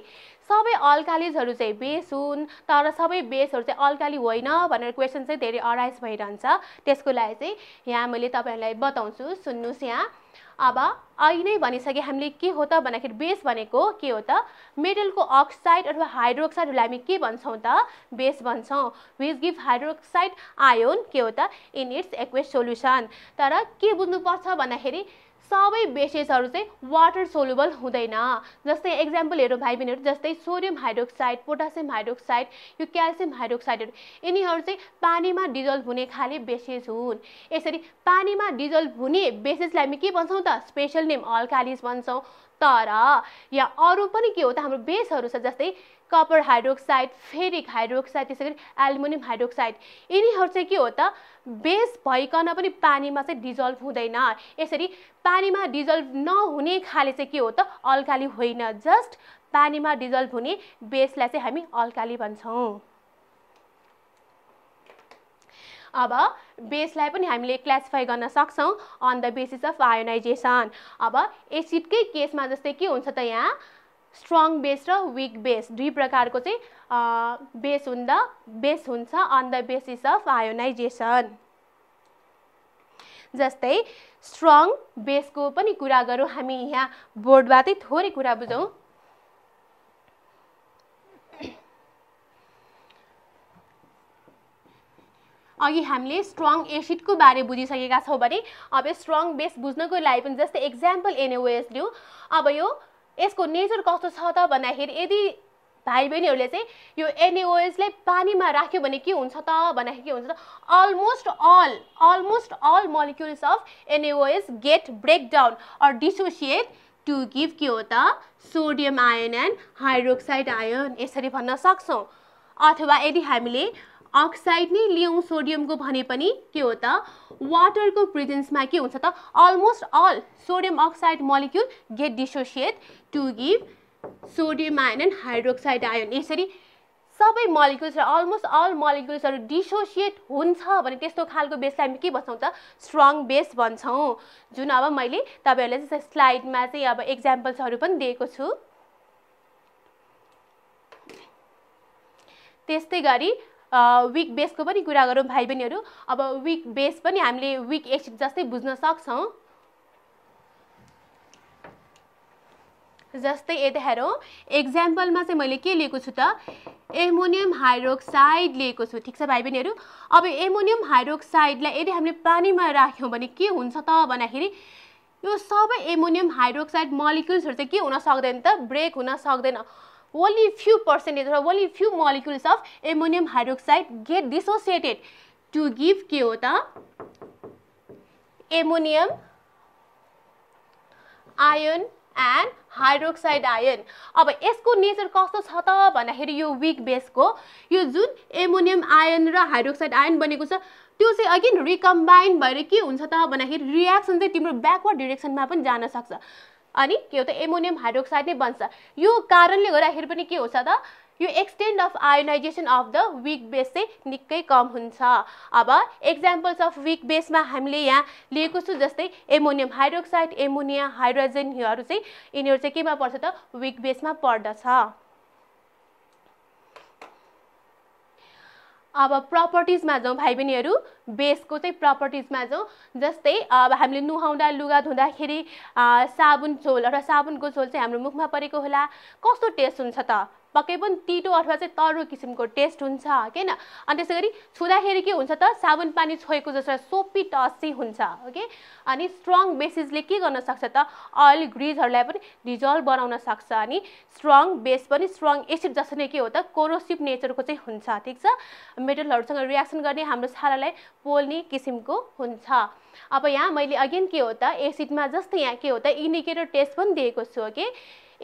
सबै अल्कालिजहरू चाहिँ बेस हुन् तर सबै बेसहरू चाहिँ अल्काली होइन भनेर क्वेसन चाहिँ धेरै अराइज भइरहन्छ। त्यसको लागि चाहिँ यहाँ मैले तपाईँहरूलाई बताउँछु सुन्नुहोस् यहाँ। अब अहिले नै भनिसके हामीले के हो त भन्दाखेरि बेस भनेको के हो त? मेटलको अक्साइड अथवा हाइड्रोक्साइडहरूलाई हामी के भन्छौँ त? बेस भन्छौँ। विच गिभ हाइड्रोक्साइड आयोन के हो त? इन इट्स एक्वेस सोल्युसन तर के बुझ्नुपर्छ भन्दाखेरि सबै बेसेसहरू चाहिँ वाटर सोलुबल हुँदैन। जस्तै एक्जाम्पल हेरौँ भाइ बहिनीहरू जस्तै सोडियम हाइड्रोक्साइड पोटासियम हाइड्रोक्साइड यो क्याल्सियम हाइड्रोक्साइडहरू यिनीहरू चाहिँ पानीमा डिजल्भ हुने खाले बेसेस हुन्। यसरी पानीमा डिजल्भ हुने बेसेसलाई हामी के भन्छौँ त? स्पेसल नेम अल्कालिस भन्छौँ। तर यहाँ अरू पनि के हो त? हाम्रो बेसहरू छ जस्तै कपर हाइड्रोक्साइड फेरिक हाइड्रोक्साइड त्यसै गरी एल्युमिनियम हाइड्रोक्साइड यिनीहरू चाहिँ के हो त? बेस भइकन पनि पानीमा चाहिँ डिजल्भ हुँदैन। यसरी पानीमा डिजल्भ नहुने खाले चाहिँ के हो त? अल्काली होइन। जस्ट पानीमा डिजल्भ हुने बेसलाई चाहिँ हामी अल्काली भन्छौँ। अब बेसलाई पनि हामीले क्लासिफाई गर्न सक्छौँ on the basis of ionisation अब एसिडकै केसमा जस्तै के हुन्छ त यहाँ? स्ट्रङ बेस र विक बेस दुई प्रकारको चाहिँ बेस हुँदा बेस हुन्छ on the basis of ionisation जस्तै स्ट्रङ बेसको पनि कुरा गरौँ हामी यहाँ बोर्डबाटै थोरै कुरा बुझौँ। अघि हामीले स्ट्रङ एसिडको बारे बुझिसकेका छौँ भने अब स्ट्रङ बेस बुझ्नको लागि पनि जस्तै एक्जाम्पल एनओएस लिउँ अब यो यसको नेचर कस्तो छ त भन्दाखेरि यदि भाइ बहिनीहरूले चाहिँ यो एनएओएसलाई पानीमा राख्यो भने के हुन्छ त? भन्दाखेरि के हुन्छ त? Almost all almost all molecules of NAOS get break down or dissociate to give के हो त? Sodium ion and hydroxide ion यसरी भन्न सक्छौँ। अथवा यदि हामीले अक्साइड नै लियौँ सोडियमको भने पनि के हो त? वाटरको प्रेजेन्समा के हुन्छ त? Almost all sodium oxide molecule get dissociate to give sodium ion and hydroxide ion यसरी सबै मलिकुल्स र अलमोस्ट अल मलिकुल्सहरू डिसोसिएट हुन्छ भने त्यस्तो खालको बेसलाई हामी के भन्छौँ त? स्ट्रङ बेस भन्छौँ। जुन अब मैले तपाईँहरूलाई चाहिँ स्लाइडमा चाहिँ अब इक्जाम्पल्सहरू पनि दिएको छु। त्यस्तै गरी विक बेसको पनि कुरा गरौँ भाइ बहिनीहरू अब विक बेस पनि हामीले विक एसिड जस्तै बुझ्न सक्छौँ। जस्तै यता हेरौँ एक्जाम्पलमा चाहिँ मैले के लिएको छु त? एमोनियम हाइड्रोक्साइड लिएको छु। ठिक छ भाइ बहिनीहरू अब एमोनियम हाइड्रोक्साइडलाई यदि हामीले पानीमा राख्यौँ भने के हुन्छ त भन्दाखेरि यो सबै एमोनियम हाइड्रोक्साइड मलिकुल्सहरू चाहिँ के हुन सक्दैन त? ब्रेक हुन सक्दैन। Only few percentage or only few molecules of ammonium hydroxide get dissociated to give के हो त ammonium ion and hydroxide ion अब यसको नेचर कस्तो छ त भन्दाखेरि यो विक बेसको यो जुन एमोनियम आयन र हाइड्रोक्साइड आयन बनेको छ त्यो चाहिँ अगेन रिकम्बाइन भएर के हुन्छ त भन्दाखेरि रियाक्सन चाहिँ तिम्रो ब्याकवर्ड डिरेक्सनमा पनि जान सक्छ। अनि के हो त एमोनियम हाइड्रोक्साइड नै बन्छ। यो कारणले गर्दाखेरि पनि के हुन्छ त यो extent of ionisation of the weak base चाहिँ निकै कम हुन्छ। अब एक्जाम्पल्स अफ विक बेसमा हामीले यहाँ लिएको छु जस्तै एमोनियम हाइड्रोक्साइड एमोनिया हाइड्रोजनहरू चाहिँ यिनीहरू चाहिँ केमा पर्छ त विक बेसमा पर्दछ। अब प्रपर्टिजमा जाउँ भाइ बहिनीहरू बेसको चाहिँ प्रपर्टिजमा जाउँ जस्तै अब हामीले नुहाउँदा लुगा धुँदाखेरि साबुन झोल अथवा साबुनको झोल चाहिँ हाम्रो मुखमा परेको होला। कस्तो टेस्ट हुन्छ त? पक्कै पनि तितो अथवा चाहिँ तरो किसिमको टेस्ट हुन्छ होइन अनि त्यसै गरी छुँदाखेरि के हुन्छ त? साबुन पानी छोएको जस्तो सोपी टसी हुन्छ ओके? अनि स्ट्रङ बेसिसले के गर्न सक्छ त? अयल ग्रिजहरूलाई पनि डिजल्भ बनाउन सक्छ अनि स्ट्रङ बेस पनि स्ट्रङ एसिड जस्तो नै के हो त? कोरोसिभ नेचरको चाहिँ हुन्छ ठिक छ? मेटलहरूसँग रियाक्सन गर्ने हाम्रो छालालाई पोल्ने किसिमको हुन्छ। अब यहाँ मैले अगेन के हो त? एसिडमा जस्तै यहाँ के हो त? इन्डिकेटर टेस्ट पनि दिएको छु ओके?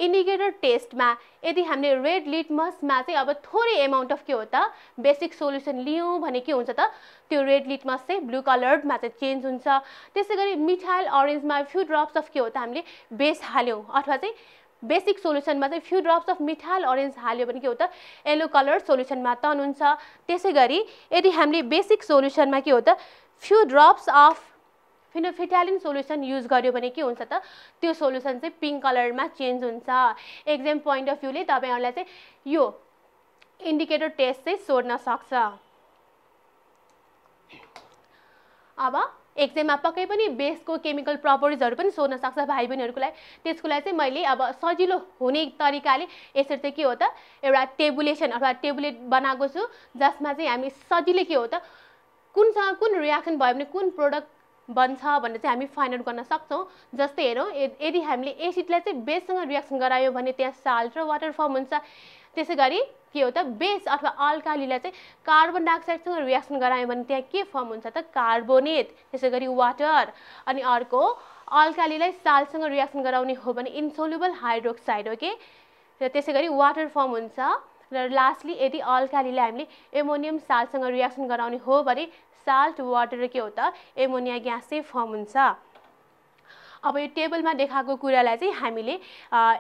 इन्डिकेटर टेस्टमा यदि हामीले रेड लिटमसमा चाहिँ अब थोरै एमाउन्ट अफ के हो त बेसिक सोल्युसन लियौँ भने के हुन्छ त त्यो रेड लिटमस चाहिँ ब्लू कलर्डमा चाहिँ चेन्ज हुन्छ। त्यसै गरी मिठाइल अरेन्जमा फ्यु ड्रप्स अफ के हो त हामीले बेस हाल्यौँ। अथवा चाहिँ बेसिक सोल्युसनमा चाहिँ few drops of methyl orange हाल्यो भने के हो त येलो कलर सोल्युसनमा टर्न हुन्छ त्यसै गरी यदि हामीले बेसिक सोल्युसनमा के हो त few drops of phenolphthalein solution use गर्यो भने के हुन्छ त? त्यो सोल्युसन चाहिँ पिङ्क कलरमा चेन्ज हुन्छ। एक्जाम पोइन्ट अफ भ्यूले तपाईँहरूलाई चाहिँ यो इन्डिकेटर टेस्ट चाहिँ सोध्न सक्छ। अब एक्जाममा पक्कै पनि बेसको केमिकल प्रपर्टिजहरू पनि सोध्न सक्छ भाइ बहिनीहरूको लागि। त्यसको लागि चाहिँ मैले अब सजिलो हुने तरिकाले यसरी चाहिँ के हो त? एउटा टेबुलेसन अथवा टेबुलेट बनाएको छु जसमा चाहिँ हामी सजिलै के हो त? कुनसँग कुन रियाक्सन भयो भने कुन प्रोडक्ट बन्छ भनेर चाहिँ हामी फाइन्ड आउट गर्न सक्छौँ। जस्तै हेरौँ यदि हामीले एसिडलाई चाहिँ बेससँग रियाक्सन गरायो भने त्यहाँ साल्ट र वाटर फर्म हुन्छ। त्यसै गरी के हो त बेस अथवा अल्कालीलाई चाहिँ कार्बन डाइअक्साइडसँग रियाक्सन गरायो भने त्यहाँ के फर्म हुन्छ त कार्बोनेट त्यसै गरी वाटर अनि अर्को अल्कालीलाई साल्टसँग रियाक्सन गराउने हो भने इन्सोल्युबल हाइड्रोक्साइड हो कि र त्यसै गरी वाटर फर्म हुन्छ। र लास्टली यदि अल्कालीलाई हामीले एमोनियम साल्टसँग रियाक्सन गराउने हो भने साल्ट वाटर के हो त एमोनिया ग्यास चाहिँ फर्म हुन्छ। अब यो टेबलमा देखाएको कुरालाई चाहिँ हामीले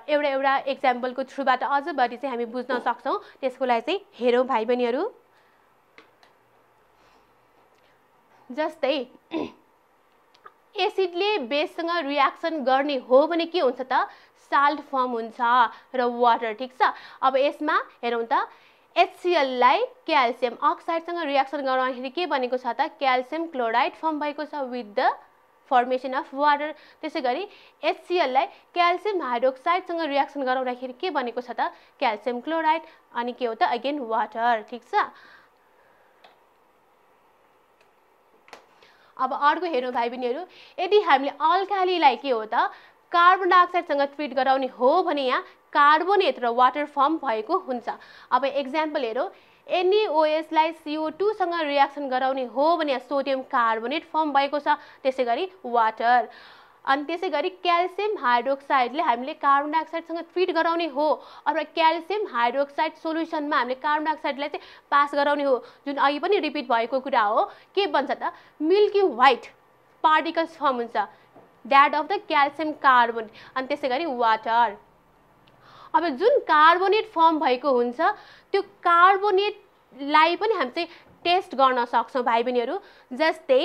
एउटा एउटा इक्जाम्पलको थ्रुबाट अझ बढी चाहिँ हामी बुझ्न सक्छौँ। त्यसको लागि चाहिँ हेरौँ भाइ बहिनीहरू जस्तै *clears throat* एसिडले बेससँग रियाक्सन गर्ने हो भने के हुन्छ त? साल्ट फर्म हुन्छ र वाटर ठिक छ? अब यसमा हेरौँ त एचसिएललाई क्याल्सियम अक्साइडसँग रियाक्सन गर्दाखेरि के बनेको छ त? क्याल्सियम क्लोराइड फर्म भएको छ with the formation of water त्यसै गरी एचसिएललाई क्याल्सियम हाइड्रोक्साइडसँग रियाक्सन गराउँदाखेरि के बनेको छ त? क्याल्सियम क्लोराइड अनि के हो त? अगेन वाटर ठिक छ? अब अर्को हेरौँ भाइ बहिनीहरू यदि हामीले अल्कालीलाई के हो त? कार्बन डाइअक्साइडसँग ट्रिट गराउने हो भने यहाँ कार्बोनेट र वाटर फर्म भएको हुन्छ। अब एक्जाम्पल हेरौँ। एनइओएसलाई सिओ टूसँग रियाक्सन गराउने हो भने सोडियम कार्बोनेट फर्म भएको छ। त्यसै गरी वाटर अनि त्यसै गरी क्याल्सियम हाइड्रोक्साइडले हामीले कार्बन डाइअक्साइडसँग ट्रिट गराउने हो। अथवा क्याल्सियम हाइड्रोक्साइड सोल्युसनमा हामीले कार्बन डाइअक्साइडलाई चाहिँ पास गराउने हो। जुन अघि पनि रिपिट भएको कुरा हो के बन्छ त? मिल्की व्हाइट पार्टिकल्स फर्म हुन्छ। That of the calcium carbon अनि त्यसै गरी वाटर अब जुन कार्बोनेट फर्म भएको हुन्छ त्यो कार्बोनेटलाई पनि हामी चाहिँ टेस्ट गर्न सक्छौँ भाइ बहिनीहरू जस्तै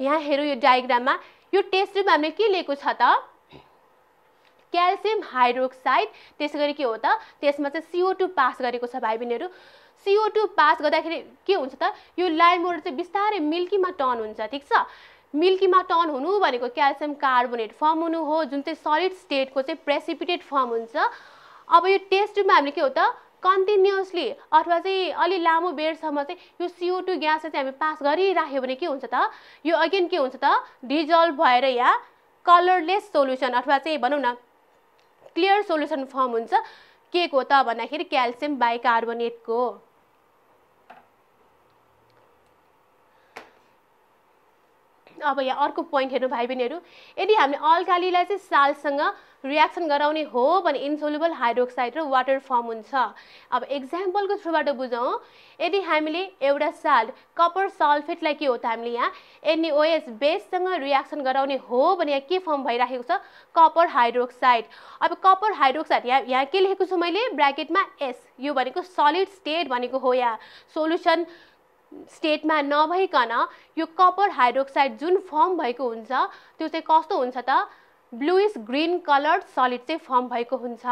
यहाँ हेरौँ यो डायग्राममा यो टेस्ट ट्युब हामीले के लिएको छ त? क्याल्सियम हाइड्रोक्साइड त्यसै गरी के हो त? त्यसमा चाहिँ सिओ टू पास गरेको छ भाइ बहिनीहरू सिओ टू पास गर्दाखेरि के हुन्छ त? यो लाइमोड चाहिँ बिस्तारै मिल्कीमा टर्न हुन्छ ठिक छ? मिल्कीमा टर्न हुनु भनेको क्याल्सियम कार्बोनेट फर्म हुनु हो जुन चाहिँ सलिड स्टेटको चाहिँ प्रेसिपिटेट फर्म हुन्छ। अब यो टेस्ट ट्युबमा हामीले के हो त कन्टिन्युसली अथवा चाहिँ अलि लामो बेरसम्म चाहिँ यो सिओ टू ग्यास चाहिँ हामी पास गरिराख्यो भने के हुन्छ त यो अगेन के हुन्छ त डिजल्भ भएर यहाँ कलरलेस सोल्युसन अथवा चाहिँ भनौँ न क्लियर सोल्युसन फर्म हुन्छ के को त भन्दाखेरि क्याल्सियम बाइकार्बोनेटको अब यहाँ अर्को पोइन्ट हेर्नु भाइ बहिनीहरू यदि हामीले अल्कालीलाई चाहिँ सालसँग रियाक्सन गराउने हो भने इन्सोलुबल हाइड्रोक्साइड र वाटर फर्म हुन्छ। अब एक्जाम्पलको थ्रुबाट बुझौँ। यदि हामीले एउटा साल्ट कपर सल्फेटलाई के हो त हामीले यहाँ एनइओएस बेससँग रियाक्सन गराउने हो भने यहाँ के फर्म भइराखेको छ? कपर हाइड्रोक्साइड अब कपर हाइड्रोक्साइड यहाँ यहाँ के लेखेको छु मैले? ब्राकेटमा एस यो भनेको सलिड स्टेट भनेको हो यहाँ। सोल्युसन स्टेटमा नभइकन यो कपर हाइड्रोक्साइड जुन फर्म भएको हुन्छ त्यो चाहिँ कस्तो हुन्छ त? ब्लुइस ग्रिन कलर्ड सलिड चाहिँ फर्म भएको हुन्छ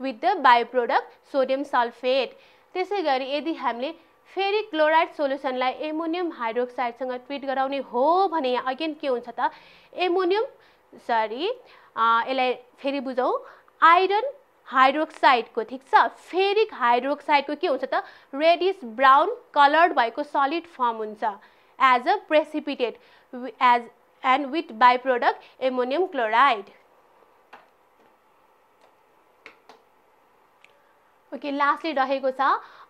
with the by product sodium sulphate. त्यसै गरी यदि हामीले फेरि क्लोराइड सोल्युसनलाई एमोनियम हाइड्रोक्साइडसँग ट्रिट गराउने हो भने यहाँ अगेन के हुन्छ त? एमोनियम सरी यसलाई फेरि बुझौँ आइरन हाइड्रोक्साइडको ठिक छ? फेरिक हाइड्रोक्साइडको के हुन्छ त? रेडिस ब्राउन कलर्ड भएको सलिड फर्म हुन्छ। As a precipitated as and with by product ammonium chloride. Okay lastly रहेको छ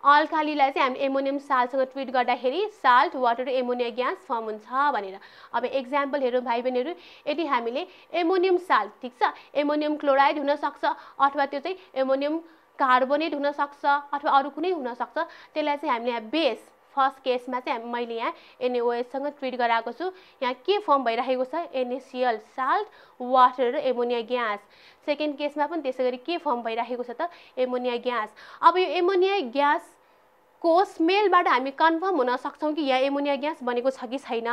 अल्कालीलाई चाहिँ हामी एमोनियम साल्टसँग ट्रिट गर्दाखेरि salt water ammonia gas form हुन्छ भनेर। अब एक्जाम्पल हेरौँ भाइ बहिनीहरू यदि हामीले एमोनियम साल्ट ठिक छ एमोनियम क्लोराइड हुनसक्छ अथवा त्यो चाहिँ एमोनियम कार्बोनेट हुनसक्छ अथवा अरू कुनै हुनसक्छ त्यसलाई चाहिँ हामीले बेस फर्स्ट केसमा चाहिँ मैले यहाँ एनएओएससँग ट्रिट गराएको छु। यहाँ के फर्म भइरहेको छ? एनएसिएल साल्ट वाटर र एमोनिया ग्यास। सेकेन्ड केसमा पनि त्यसै गरी के फर्म भइरहेको छ त? Ammonia gas. अब यो एमोनिया ग्यासको स्मेलबाट हामी कन्फर्म हुन सक्छौँ कि यहाँ एमोनिया ग्यास बनेको छ कि छैन।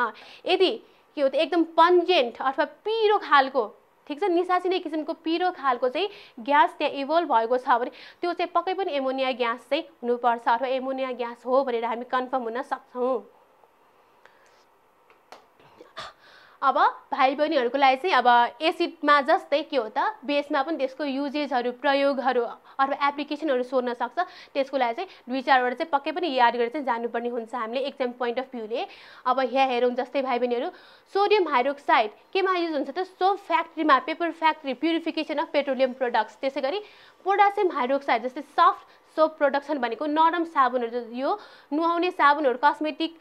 यदि के हो त एकदम पन्जेन्ट अथवा पिरो खालको ठिक छ? निसासिने किसिमको पिरो खालको चाहिँ ग्यास त्यहाँ इभल्भ भएको छ भने त्यो चाहिँ पक्कै पनि एमोनिया ग्यास चाहिँ हुनुपर्छ अथवा एमोनिया ग्यास हो भनेर हामी कन्फर्म हुन सक्छौँ। अब भाइ बहिनीहरूको लागि चाहिँ अब एसिडमा जस्तै के हो त बेसमा पनि त्यसको युजेजहरू प्रयोगहरू अथवा एप्लिकेसनहरू सोध्न सक्छ। त्यसको लागि चाहिँ दुई चारवटा चाहिँ पक्कै पनि याद गरेर चाहिँ जानुपर्ने हुन्छ हामीले एक्जाम पोइन्ट अफ भ्यूले अब यहाँ हेरौँ जस्तै भाइ बहिनीहरू सोडियम हाइड्रोक्साइड केमा युज हुन्छ त soap फ्याक्ट्रीमा paper factory purification of petroleum products त्यसै गरी पोटासियम हाइड्रोक्साइड जस्तै सफ्ट सोप प्रोडक्सन भनेको नरम साबुनहरू यो नुहाउने साबुनहरू कस्मेटिक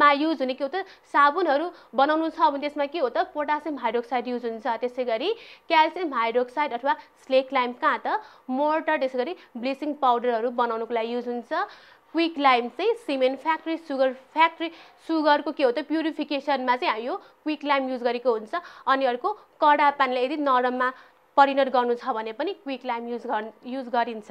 मा युज हुने के हो त साबुनहरू बनाउनु छ भने त्यसमा के हो त पोटासियम हाइड्रोक्साइड युज हुन्छ। त्यसै गरी क्याल्सियम हाइड्रोक्साइड अथवा स्लेक लाइम कहाँ त मोर्टर त्यसै गरी ब्लिचिङ पाउडरहरू बनाउनुको लागि युज हुन्छ। क्विक लाइम चाहिँ सिमेन्ट फ्याक्ट्री सुगर फ्याक्ट्री सुगरको के हो त प्युरिफिकेसनमा चाहिँ यो क्विक लाइम युज गरेको हुन्छ। अनि अर्को कडा पानीलाई यदि नरममा परिणत गर्नु छ भने पनि क्विक लाइम युज गर् युज गरिन्छ।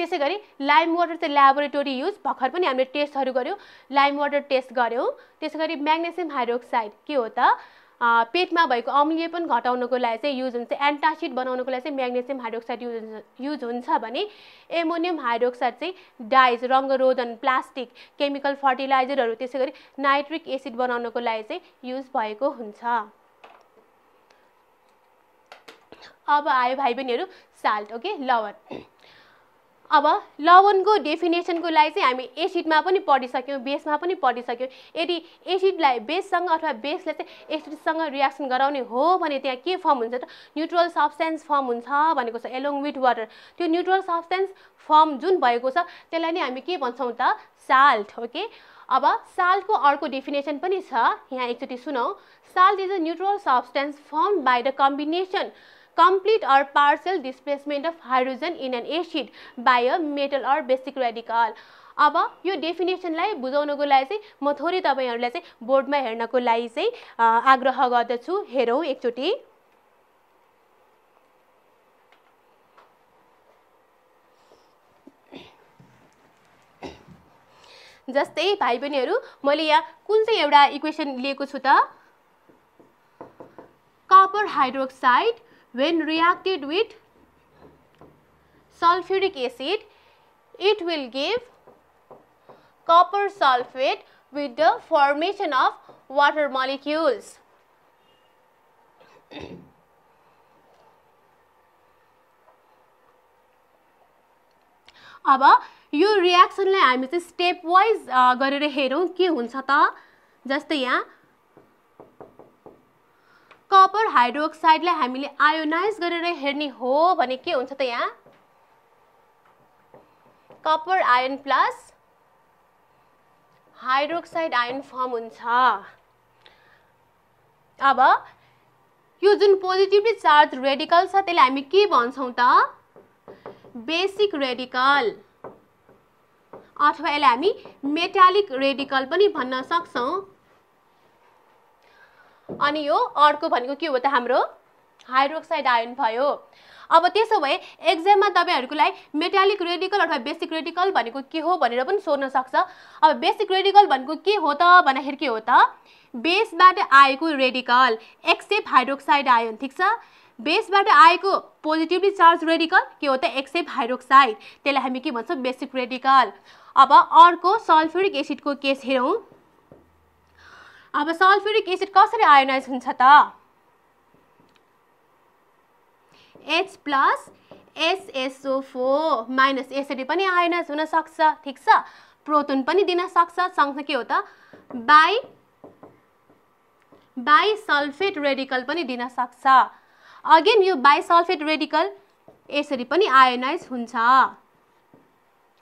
त्यसै गरी लाइम वाटर चाहिँ ल्याबोरेटोरी युज भर्खर पनि हामीले टेस्टहरू गऱ्यौँ लाइम वाटर टेस्ट गऱ्यौँ। त्यसै गरी म्याग्नेसियम हाइड्रोक्साइड के हो त? पेटमा भएको अम्लीयपन घटाउनको लागि चाहिँ युज हुन्छ। एन्टासिड बनाउनुको लागि चाहिँ म्याग्नेसियम हाइड्रोक्साइड युज हुन्छ युज हुन्छ भने एमोनियम हाइड्रोक्साइड चाहिँ डाइज रङ्गरोधन प्लास्टिक केमिकल फर्टिलाइजरहरू त्यसै गरी नाइट्रिक एसिड बनाउनको लागि चाहिँ युज भएको हुन्छ। अब आयो भाइ बहिनीहरू साल्ट ओके लवण। अब लवणको डेफिनेसनको लागि चाहिँ हामी एसिडमा पनि पढिसक्यौँ बेसमा पनि पढिसक्यौँ। यदि एसिडलाई बेससँग अथवा बेसले चाहिँ एसिडसँग रियाक्सन गराउने हो भने त्यहाँ के फर्म हुन्छ त? न्युट्रल सब्सटेन्स फर्म हुन्छ भनेको छ एलोङ विथ वाटर त्यो न्युट्रल सब्सटेन्स फर्म जुन भएको छ त्यसलाई नै हामी के भन्छौँ त? साल्ट ओके अब साल्टको अर्को डेफिनेसन पनि छ। यहाँ एकचोटि सुनौ। Salt is a neutral substance form by the combination complete or partial displacement of hydrogen in an acid by a metal or basic radical. अब यो डेफिनेसनलाई बुझाउनको लागि चाहिँ म थोरै तपाईँहरूलाई चाहिँ बोर्डमा हेर्नको लागि चाहिँ आग्रह गर्दछु। हेरौँ एकचोटि। जस्तै भाइ बहिनीहरू मैले यहाँ कुन चाहिँ एउटा इक्वेसन लिएको छु त? Copper hydroxide when reacted with sulfuric acid it will give copper sulfate with the formation of water molecules अब यो रियाक्सनलाई हामी चाहिँ स्टेप वाइज गरेर हेरौँ के हुन्छ त जस्तै यहाँ कपर हाइड्रोक्साइडलाई हामीले आयोनाइज गरेर हेर्ने हो भने के हुन्छ त यहाँ? Copper ion plus hydroxide ion form हुन्छ। अब यो जुन पोजिटिभली चार्ज रेडिकल छ त्यसलाई हामी के भन्छौँ त? Basic radical. अथवा यसलाई हामी मेटालिक रेडिकल पनि भन्न सक्छौँ। अनि यो अर्को भनेको के हो त हाम्रो हाइड्रोक्साइड आयन भयो। अब त्यसो भए एक्जाममा तपाईँहरूको लागि मेटालिक रेडिकल अथवा बेसिक रेडिकल भनेको के हो भनेर पनि सोध्न सक्छ। अब बेसिक रेडिकल भनेको के हो त भन्दाखेरि के हो त? बेसबाट आएको रेडिकल एक्सेप हाइड्रोक्साइड आयन ठिक छ? बेसबाट आएको पोजिटिभली चार्ज रेडिकल के हो त? एक्सेप हाइड्रोक्साइड त्यसलाई हामी के भन्छौँ? बेसिक रेडिकल अब अर्को सल्फ्युरिक एसिडको केस हेरौँ। अब सल्फ्युरिक एसिड कसरी आयोनाइज हुन्छ त? H plus SSO four minus यसरी पनि आयोनाइज हुनसक्छ ठिक छ? प्रोटोन पनि दिन सक्छ सँगसँगै के हो त? बाई बाई सल्फेट रेडिकल पनि दिन सक्छ। अगेन यो बाई सल्फेट रेडिकल यसरी पनि आयोनाइज हुन्छ।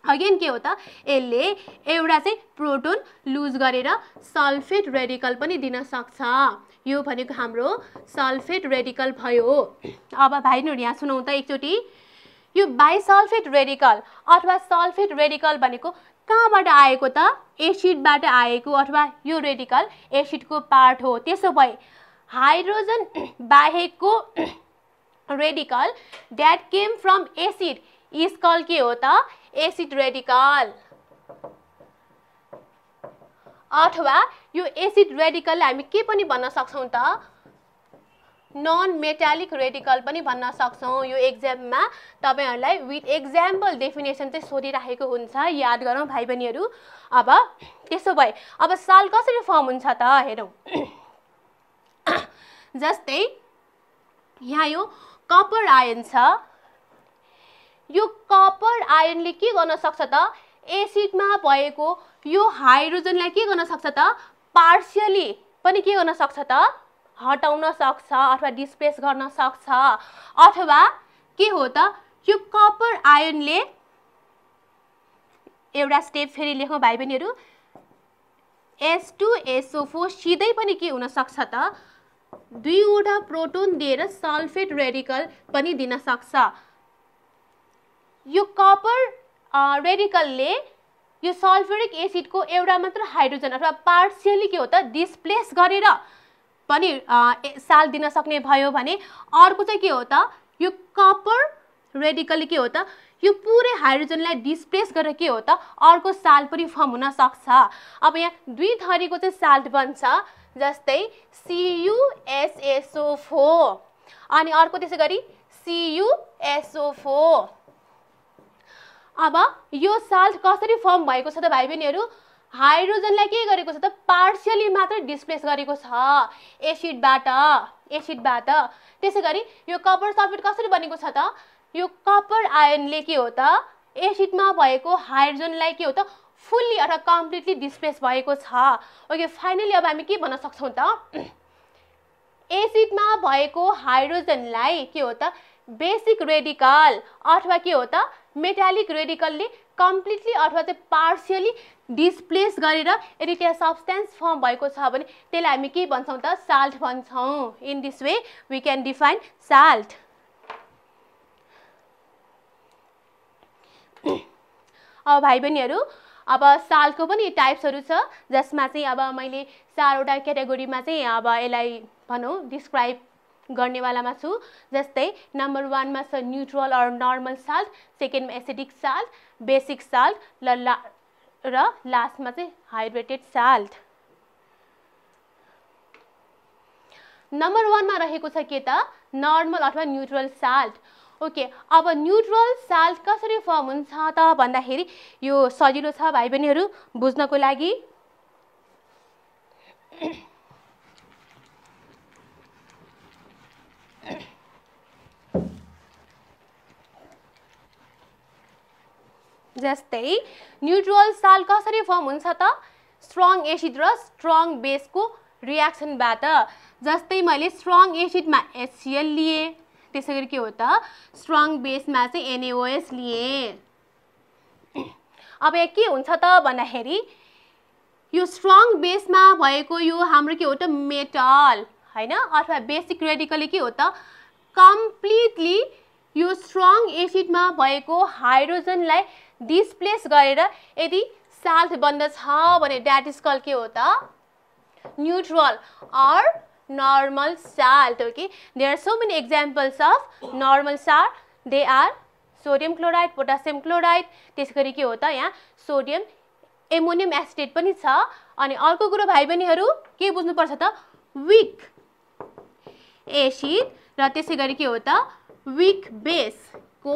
अगेन के हो त? यसले एउटा चाहिँ प्रोटोन लुज गरेर सल्फेट रेडिकल पनि दिन सक्छ। यो भनेको हाम्रो सल्फेट रेडिकल भयो। अब भाइहरू यहाँ सुनौ त एकचोटि। यो बाइसल्फेट रेडिकल अथवा सल्फेट रेडिकल भनेको कहाँबाट आएको त? एसिडबाट आएको अथवा यो रेडिकल एसिडको पार्ट हो। त्यसो भए hydrogen बाहेकको radical that came from acid skull के हो त? एसिड रेडिकल अथवा यो एसिड रेडिकललाई हामी के पनि भन्न सक्छौँ त? नन मेटालिक रेडिकल पनि भन्न सक्छौँ। यो एक्जाममा तपाईँहरूलाई विथ एक्जाम्पल डेफिनेसन चाहिँ सोधिराखेको हुन्छ। याद गरौँ भाइ बहिनीहरू अब त्यसो भए अब साल कसरी फर्म हुन्छ त? हेरौँ। *clears throat* जस्तै यहाँ यो कपर आयन छ। यो कपर आयनले के गर्न सक्छ त? एसिडमा भएको यो हाइड्रोजनलाई के गर्न सक्छ त? पार्सियली पनि के गर्न सक्छ त? हटाउन सक्छ अथवा डिस्प्लेस गर्न सक्छ। अथवा के हो त? यो कपर आयनले एउटा स्टेप फेरि लेखौँ भाइ बहिनीहरू। एस टू एसओ फोर सिधै पनि के हुनसक्छ त? दुईवटा प्रोटोन दिएर सल्फेट रेडिकल पनि दिन सक्छ। यो कपर रेडिकलले यो सल्फ्युरिक एसिडको एउटा मात्र हाइड्रोजन अथवा पार्सियली के हो त डिस्प्लेस गरेर पनि साल दिन सक्ने भयो भने अर्को चाहिँ के हो त यो कपर रेडिकल के हो त यो पुरै हाइड्रोजनलाई डिस्प्लेस गरेर के हो त अर्को साल पनि फर्म हुन सक्छ। अब यहाँ दुई थरीको चाहिँ साल्ट बन्छ जस्तै सियुएसएसओ फोर अनि अर्को त्यसै गरी सियुएसओ फोर अब यो साल्ट कसरी फर्म भएको छ त भाइ बहिनीहरू हाइड्रोजनलाई के गरेको छ त? पार्सियली मात्रै डिस्प्लेस गरेको छ। एसिडबाट एसिडबाट। त्यसै गरी यो कपर सल्फेट कसरी बनेको छ त? यो कपर आयनले के हो त? एसिडमा भएको हाइड्रोजनलाई के हो त? फुल्ली अथवा कम्प्लिटली डिस्प्लेस भएको छ। ओके फाइनली अब हामी के भन्न सक्छौँ त? एसिडमा भएको हाइड्रोजनलाई के हो त? बेसिक रेडिकल अथवा के हो त मेटालिक रेडिकलले कम्प्लिटली अथवा चाहिँ पार्सियली डिस्प्लेस गरेर यदि त्यहाँ सब्सटेन्स फर्म भएको छ भने त्यसलाई हामी के भन्छौँ त साल्ट भन्छौँ। In this way we can define salt अब भाइ बहिनीहरू अब सालको पनि टाइप्सहरू छ जसमा चाहिँ अब मैले चारवटा क्याटेगोरीमा चाहिँ अब यसलाई भनौँ डिस्क्राइब गर्नेवालामा छु जस्तै नम्बर वानमा छ न्युट्रल अर नर्मल साल्ट सेकेन्डमा एसिडिक साल्ट बेसिक साल्ट ल ला र लास्टमा चाहिँ हाइड्रेटेड साल्ट नम्बर वानमा रहेको छ के त? नर्मल अथवा न्युट्रल साल्ट ओके अब न्युट्रल साल्ट कसरी फर्म हुन्छ त? भन्दाखेरि यो सजिलो छ भाइ बहिनीहरू बुझ्नको लागि। जस्तै न्युट्रल साल कसरी फर्म हुन्छ त? स्ट्रङ एसिड र स्ट्रङ बेसको रियाक्सनबाट जस्तै मैले स्ट्रङ एसिडमा एचसिएल लिएँ। त्यसै गरी के हो त? स्ट्रङ बेसमा चाहिँ एनएओएस लिएँ। अब यहाँ के हुन्छ त भन्दाखेरि यो स्ट्रङ बेसमा भएको यो हाम्रो के हो त? मेटल होइन? अथवा बेसिक रेडिकली के हो त? कम्प्लिटली यो स्ट्रङ एसिडमा भएको हाइड्रोजनलाई डिस्प्लेस गरेर यदि साल्ट बन्दछ भने द्याट इज कल के हो त? Neutral or normal salt okay they are so many examples of normal salt they are sodium chloride potassium chloride त्यस गरी के हो त यहाँ? सोडियम एमोनियम एसिडेट पनि छ। अनि अर्को कुरो भाइ बहिनीहरू के बुझ्नुपर्छ त? विक एसिड र त्यसै गरी के हो त? विक बेसको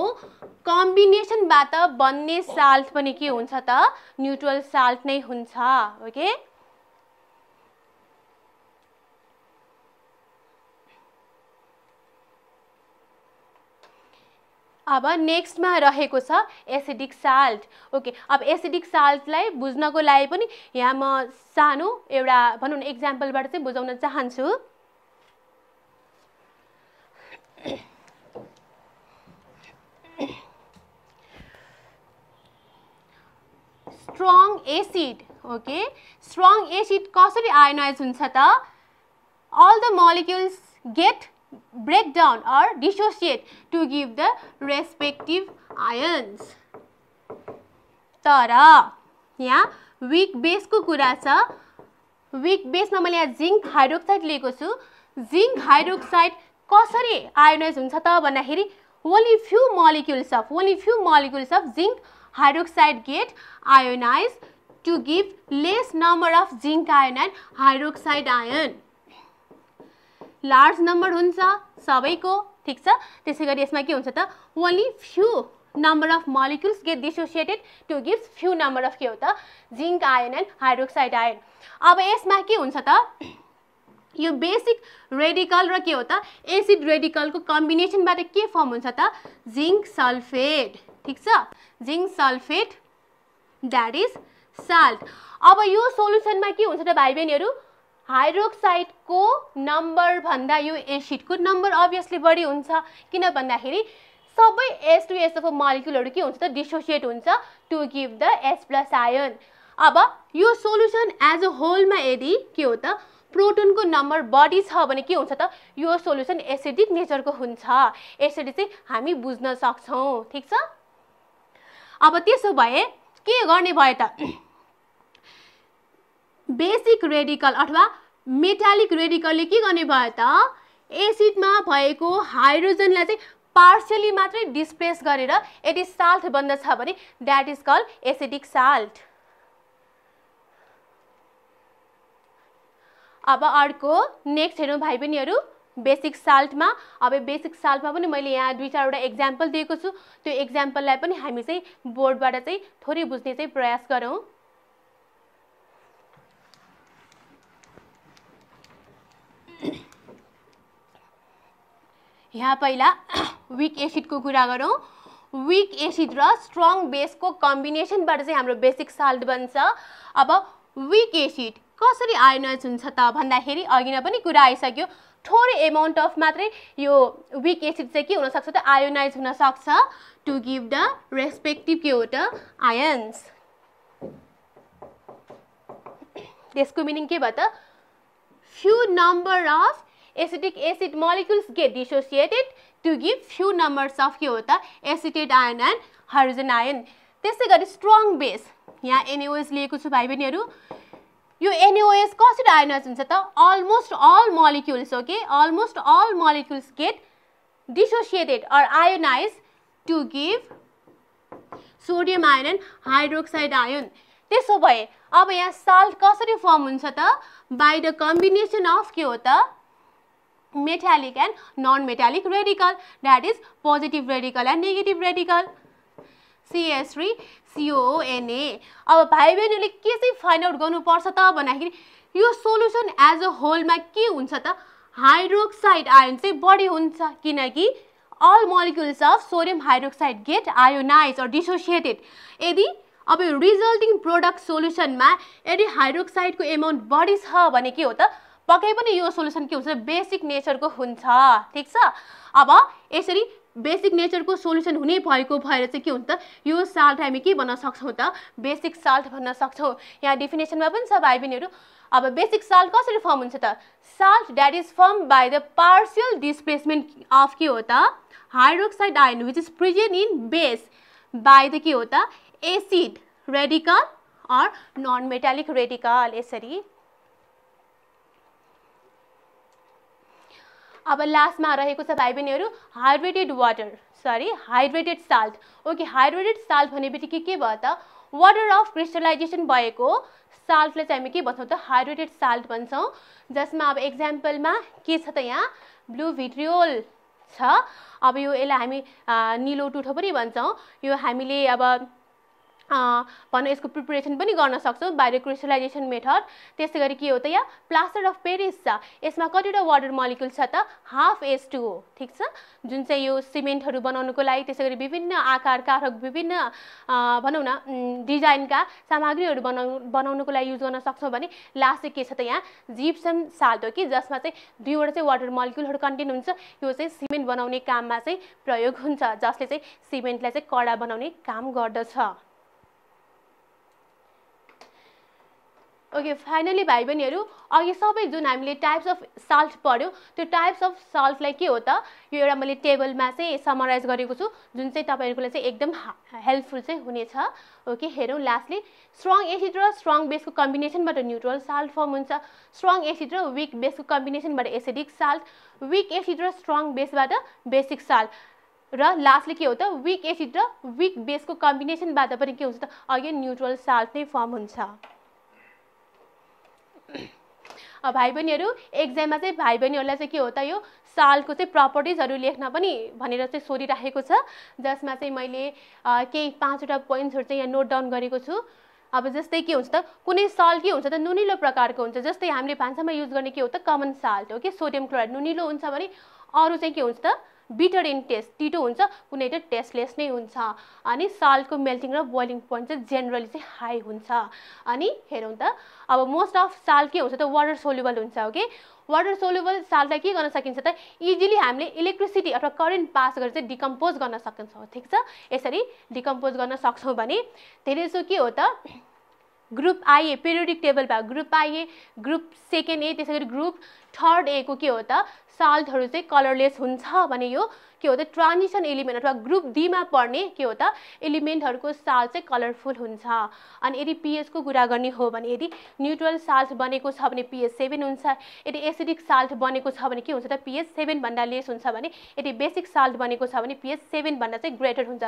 कम्बिनेसनबाट बन्ने साल्ट पनि के हुन्छ त? न्युट्रल साल्ट नै हुन्छ ओके अब नेक्स्टमा रहेको छ एसिडिक साल्ट ओके अब एसिडिक साल्टलाई बुझ्नको लागि पनि यहाँ म सानो एउटा भनौँ न इक्जाम्पलबाट चाहिँ बुझाउन चाहन्छु। Strong acid okay strong acid कसरी आयोनाइज हुन्छ त? All the molecules get break down or dissociate to give the respective ions. तर यहाँ विक बेसको कुरा छ। विक बेसमा मैले यहाँ जिङ्क हाइड्रोक्साइड लिएको छु। जिङ्क हाइड्रोक्साइड कसरी आयोनाइज हुन्छ त भन्दाखेरि only few molecules of only few molecules of zinc hydroxide get ionize to give less number of zinc ion and hydroxide ion large number हुन्छ सबैको ठिक छ? त्यसै गरी यसमा के हुन्छ त? Only few number of molecules get dissociated to gives few number of के हो त? Zinc ion and hydroxide ion अब यसमा के हुन्छ त? यो बेसिक रेडिकल र के हो त? एसिड रेडिकलको कम्बिनेसनबाट के फर्म हुन्छ त? जिङ्क सल्फेट ठिक छ? Zinc sulphate that is salt अब यो सोल्युसनमा के हुन्छ त भाइ बहिनीहरू हाइड्रोक्साइडको नम्बर भन्दा यो एसिडको नम्बर अभियसली बढी हुन्छ। किन भन्दाखेरि सबै एस टु एसएफओ मालिक्युलहरू के हुन्छ त डिसोसिएट हुन्छ to give the S plus ion अब यो सोल्युसन एज अ होलमा यदि के हो त प्रोटोनको नम्बर बढी छ भने के हुन्छ त यो सोल्युसन एसिडिक नेचरको हुन्छ। यसरी चाहिँ हामी बुझ्न सक्छौँ। ठिक छ? अब त्यसो भए के गर्ने भयो त? बेसिक रेडिकल अथवा मेटालिक रेडिकलले के गर्ने भयो त? एसिडमा भएको हाइड्रोजनलाई चाहिँ पार्सियली मात्रै डिस्प्लेस गरेर यदि साल्ट बन्दछ भने that is call acidic salt अब अर्को नेक्स्ट हेरौँ भाइ बहिनीहरू बेसिक साल्टमा। अब बेसिक साल्टमा पनि मैले यहाँ दुई चारवटा इक्जाम्पल दिएको छु। त्यो इक्जाम्पललाई पनि हामी चाहिँ बोर्डबाट चाहिँ थोरै बुझ्ने चाहिँ प्रयास गरौँ। *clears throat* यहाँ पहिला *clears throat* विक एसिडको कुरा गरौँ। विक एसिड र स्ट्रङ बेसको कम्बिनेसनबाट चाहिँ हाम्रो बेसिक साल्ट बन्छ। अब विक एसिड कसरी आयोनाइज हुन्छ त भन्दाखेरि अघि नै पनि कुरा आइसक्यो। थोरै एमाउन्ट अफ मात्रै यो विक एसिड चाहिँ के हुनसक्छ त? आयोनाइज हुनसक्छ टु गिभ द रेस्पेक्टिभ के हो त? आयन्स त्यसको मिनिङ के भयो त? Few number of acidic acid molecules get dissociated to give few numbers of के हो त? Acetate ion and hydrogen ion. त्यसै गरी स्ट्रङ बेस यहाँ एनओएस लिएको छु भाइ बहिनीहरू यो एनओएस कसरी आयोनाइज हुन्छ त almost all molecules okay almost all molecules get dissociated or ionize to give sodium ion and hydroxide ion त्यसो भए अब यहाँ साल्ट कसरी फर्म हुन्छ त? बाई द कम्बिनेसन अफ के हो त? Metallic and non-metallic radical. That is positive radical and negative CS3 CONA अब भाइ बहिनीले के चाहिँ फाइन्ड आउट गर्नुपर्छ त भन्दाखेरि यो सोल्युसन एज अ होलमा के हुन्छ त? हाइड्रोक्साइड आयन चाहिँ बढी हुन्छ किनकि all molecules of sodium hydroxide get ionize or dissociated यदि अब रिजल्टिङ प्रोडक्ट सोल्युसनमा यदि हाइड्रोक्साइडको एमाउन्ट बढी छ भने के हो त? पक्कै पनि यो सोल्युसन के हुन्छ? बेसिक नेचरको हुन्छ ठिक छ? अब यसरी बेसिक नेचरको सोल्युसन हुने भएको भएर चाहिँ के हुन्छ त यो साल्ट हामी के भन्न सक्छौँ त? बेसिक साल्ट भन्न सक्छौँ। यहाँ डिफिनेसनमा पनि छ भाइ बहिनीहरू अब बेसिक साल्ट कसरी फर्म हुन्छ त? Salt that is form by the partial displacement of के हो त? Hydroxide ion which is present in base by the के हो त? Acid radical or non metallic radical यसरी। अब लास्टमा रहेको छ भाइ बहिनीहरू hydrated water sorry hydrated salt okay hydrated salt भने बित्तिकै के भयो त? वाटर अफ क्रिस्टलाइजेसन भएको साल्टलाई चाहिँ हामी के भन्छौँ त? हाइड्रेटेड साल्ट भन्छौँ। जसमा अब एक्जाम्पलमा के छ त यहाँ? ब्लु भिट्रियोल छ। अब यो यसलाई हामी निलो टुठो पनि भन्छौँ। यो हामीले अब भनौँ यसको प्रिपरेसन पनि गर्न सक्छौँ बाहिर क्रिस्टलाइजेसन मेथड त्यसै गरी के हो त यहाँ? प्लास्टर अफ पेरिस छ। यसमा कतिवटा वाटर मलिकुल छ त? हाफ एस टू हो ठिक छ? जुन चाहिँ यो सिमेन्टहरू बनाउनुको लागि त्यसै गरी विभिन्न आकारका अथवा विभिन्न भनौँ न डिजाइनका सामग्रीहरू बनाउ बनाउनुको लागि युज गर्न सक्छौँ भने लास्ट चाहिँ के छ त यहाँ? जिप्सम साल्ट हो कि जसमा चाहिँ दुईवटा चाहिँ वाटर मलिकुलहरू कन्टेन हुन्छ यो चाहिँ सिमेन्ट बनाउने काममा चाहिँ प्रयोग हुन्छ जसले चाहिँ सिमेन्टलाई चाहिँ कडा बनाउने काम गर्दछ। ओके फाइनली भाइ बहिनीहरू अघि सबै जुन हामीले टाइप्स अफ साल्ट पढ्यो त्यो टाइप्स अफ साल्टलाई के हो त? यो एउटा मैले टेबलमा चाहिँ समराइज गरेको छु जुन चाहिँ तपाईँहरूको लागि चाहिँ एकदम हेल्पफुल चाहिँ हुनेछ। ओके हेरौँ लास्टली स्ट्रङ एसिड र स्ट्रङ बेसको कम्बिनेसनबाट न्युट्रल साल्ट फर्म हुन्छ। स्ट्रङ एसिड र विक बेसको कम्बिनेसनबाट एसिडिक साल्ट विक एसिड र स्ट्रङ बेसबाट बेसिक साल्ट र लास्टली के हो त? विक एसिड र विक बेसको कम्बिनेसनबाट पनि के हुन्छ त? अगेन न्युट्रल साल्ट नै फर्म हुन्छ। भाइ बहिनीहरू एक्जाममा चाहिँ भाइ बहिनीहरूलाई चाहिँ के हो त यो सालको चाहिँ प्रपर्टिजहरू लेख्न पनि भनेर चाहिँ सोधिराखेको छ। जसमा चाहिँ मैले केही पाँचवटा पोइन्ट्सहरू चाहिँ यहाँ नोट डाउन गरेको छु। अब जस्तै के हुन्छ त कुनै साल्ट के हुन्छ त नुनिलो प्रकारको हुन्छ। जस्तै हामीले भान्सामा युज गर्ने के हो त कमन साल्ट हो कि सोडियम क्लोराइड नुनिलो हुन्छ भने अरू चाहिँ के हुन्छ त बिटर इन टेस्ट तितो हुन्छ कुनै चाहिँ टेस्टलेस नै हुन्छ। अनि साल्टको मेल्टिङ र बोइलिङ पोइन्ट चाहिँ जेनरली चाहिँ हाई हुन्छ। अनि हेरौँ त अब मोस्ट अफ साल्ट के हुन्छ त वाटर सोल्युबल हुन्छ ओके? वाटर सोल्युबल साल्टलाई के गर्न सकिन्छ त इजिली हामीले इलेक्ट्रिसिटी अथवा करेन्ट पास गरेर चाहिँ डिकम्पोज गर्न सकिन्छौँ ठिक छ? यसरी डिकम्पोज गर्न सक्छौँ भने धेरै जसो के हो त ग्रुप आइए पिरियोडिक टेबलमा group IA group second A त्यसै गरी ग्रुप थर्ड एको के हो त साल्टहरू चाहिँ कलरलेस हुन्छ भने यो के हो त? ट्रान्जिसन एलिमेन्ट अथवा ग्रुप डीमा पर्ने के हो त? एलिमेन्टहरूको साल्ट चाहिँ कलरफुल हुन्छ। अनि यदि पिएचको कुरा गर्ने हो भने यदि न्युट्रल साल्ट बनेको छ भने पिएच सेभेन हुन्छ। यदि एसिडिक साल्ट बनेको छ भने के हुन्छ त? पिएच सेभेनभन्दा लेस हुन्छ भने यदि बेसिक साल्ट बनेको छ भने पिएच सेभेनभन्दा चाहिँ ग्रेटर हुन्छ।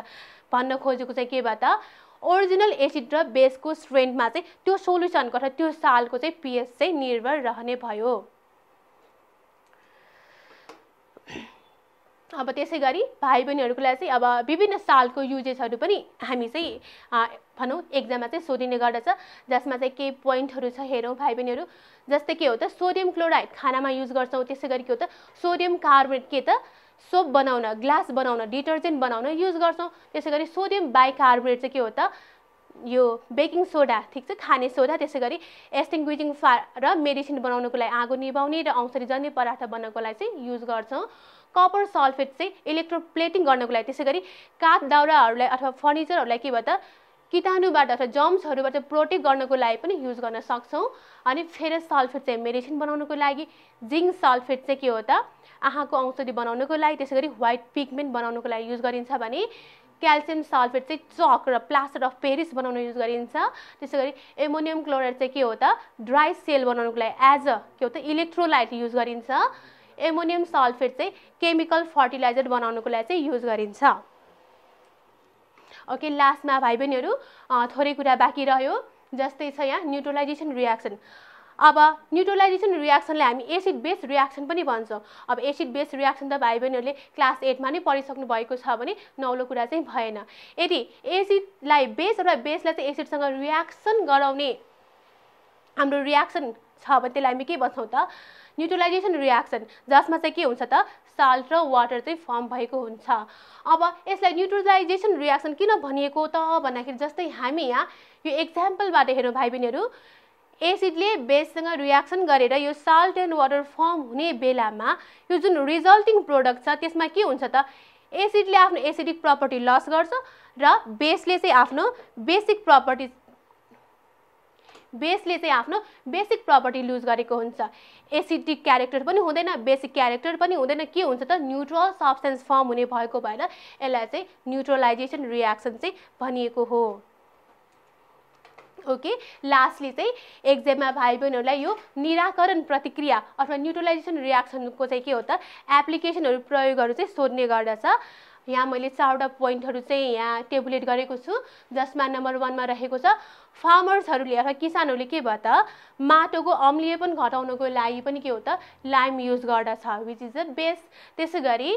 भन्न खोजेको चाहिँ के भयो त? ओरिजिनल एसिड र बेसको स्ट्रेन्थमा चाहिँ त्यो सोल्युसनको अथवा त्यो सालको चाहिँ पिएच चाहिँ निर्भर रहने भयो। अब त्यसै गरी भाइ बहिनीहरूको लागि चाहिँ अब विभिन्न सालको युजेसहरू पनि हामी चाहिँ भनौँ एक्जाममा चाहिँ सोधिने गर्दछ। जसमा चाहिँ केही पोइन्टहरू छ हेरौँ भाइ बहिनीहरू जस्तै के हो त सोडियम क्लोराइड खानामा युज गर्छौँ त्यसै गरी के हो त सोडियम कार्बोनेट के त सोप बनाउन ग्लास बनाउन डिटर्जेन्ट बनाउन युज गर्छौँ। त्यसै गरी सोडियम बाइकार्बोनेट चाहिँ के हो त यो बेकिङ सोडा ठिक छ? खाने सोडा त्यसै गरी एक्सटिङ्ग्विजिङ फा र मेडिसिन बनाउनको लागि आगो निभाउने र औषधिजन्य पदार्थ बनाउनको लागि चाहिँ युज गर्छौँ। कपर सल्फेट चाहिँ इलेक्ट्रोप्लेटिङ गर्नको लागि त्यसै गरी काठ दाउराहरूलाई अथवा फर्निचरहरूलाई के भयो त किटाणुबाट अथवा जम्सहरूबाट प्रोटेक्ट गर्नको लागि पनि युज गर्न सक्छौँ। अनि फेरस सल्फेट चाहिँ मेडिसिन बनाउनको लागि जिङ्क सल्फेट चाहिँ के हो त आँखाको औषधि बनाउनको लागि त्यसै गरी व्हाइट पिगमेन्ट बनाउनको लागि युज गरिन्छ भने क्याल्सियम सल्फेट चाहिँ चक र प्लास्टर अफ पेरिस बनाउन युज गरिन्छ। त्यसै गरी एमोनियम क्लोराइड चाहिँ के हो त ड्राई सेल बनाउनको लागि एज अ के हो त इलेक्ट्रोलाइट युज गरिन्छ। एमोनियम सल्फेट चाहिँ केमिकल फर्टिलाइजर बनाउनुको लागि चाहिँ युज गरिन्छ। ओके लास्टमा भाइ बहिनीहरू थोरै कुरा बाँकी रह्यो जस्तै छ यहाँ न्युट्रलाइजेसन रियाक्सन अब न्युट्रलाइजेसन रियाक्सनलाई हामी एसिड बेस रियाक्सन पनि भन्छौँ। अब एसिड बेस रियाक्सन त भाइ बहिनीहरूले क्लास एटमा नै पढिसक्नु भएको छ भने नौलो कुरा चाहिँ भएन। यदि एसिडलाई बेस र बेसलाई चाहिँ एसिडसँग रियाक्सन गराउने हाम्रो रियाक्सन छ भने त्यसलाई हामी के भन्छौँ त? न्युट्रलाइजेसन रियाक्सन जसमा चाहिँ के हुन्छ त? साल्ट र वाटर चाहिँ फर्म भएको हुन्छ। अब यसलाई न्युट्रलाइजेसन रियाक्सन किन भनिएको त? भन्दाखेरि जस्तै हामी यहाँ यो एक्जाम्पलबाट हेरौँ भाइ बहिनीहरू एसिडले बेससँग रियाक्सन गरेर यो साल्ट एन्ड वाटर फर्म हुने बेलामा यो जुन रिजल्टिङ प्रोडक्ट छ त्यसमा के हुन्छ त? एसिडले आफ्नो एसिडिक प्रपर्टी लस गर्छ र बेसले चाहिँ आफ्नो बेसिक प्रपर्टी बेसले चाहिँ आफ्नो बेसिक प्रपर्टी लुज गरेको हुन्छ। एसिडिक क्यारेक्टर पनि हुँदैन बेसिक क्यारेक्टर पनि हुँदैन। के हुन्छ त? न्युट्रल सब्सटेन्स फर्म हुने भएको भएर यसलाई चाहिँ न्युट्रलाइजेसन रियाक्सन चाहिँ भनिएको हो। ओके लास्टली चाहिँ एक्जाममा भाइ बहिनीहरूलाई यो निराकरण प्रतिक्रिया अथवा न्युट्रलाइजेसन रियाक्सनको चाहिँ के हो त? एप्लिकेसनहरू प्रयोगहरू चाहिँ सोध्ने गर्दछ। यहाँ मैले चारवटा पोइन्टहरू चाहिँ यहाँ टेबुलेट गरेको छु जसमा नम्बर वानमा रहेको छ फार्मर्सहरूले अथवा किसानहरूले के भयो त माटोको अम्लीयपन घटाउनको लागि पनि के हो त लाइम युज गर्दछ विच इज द बेस्ट त्यसै गरी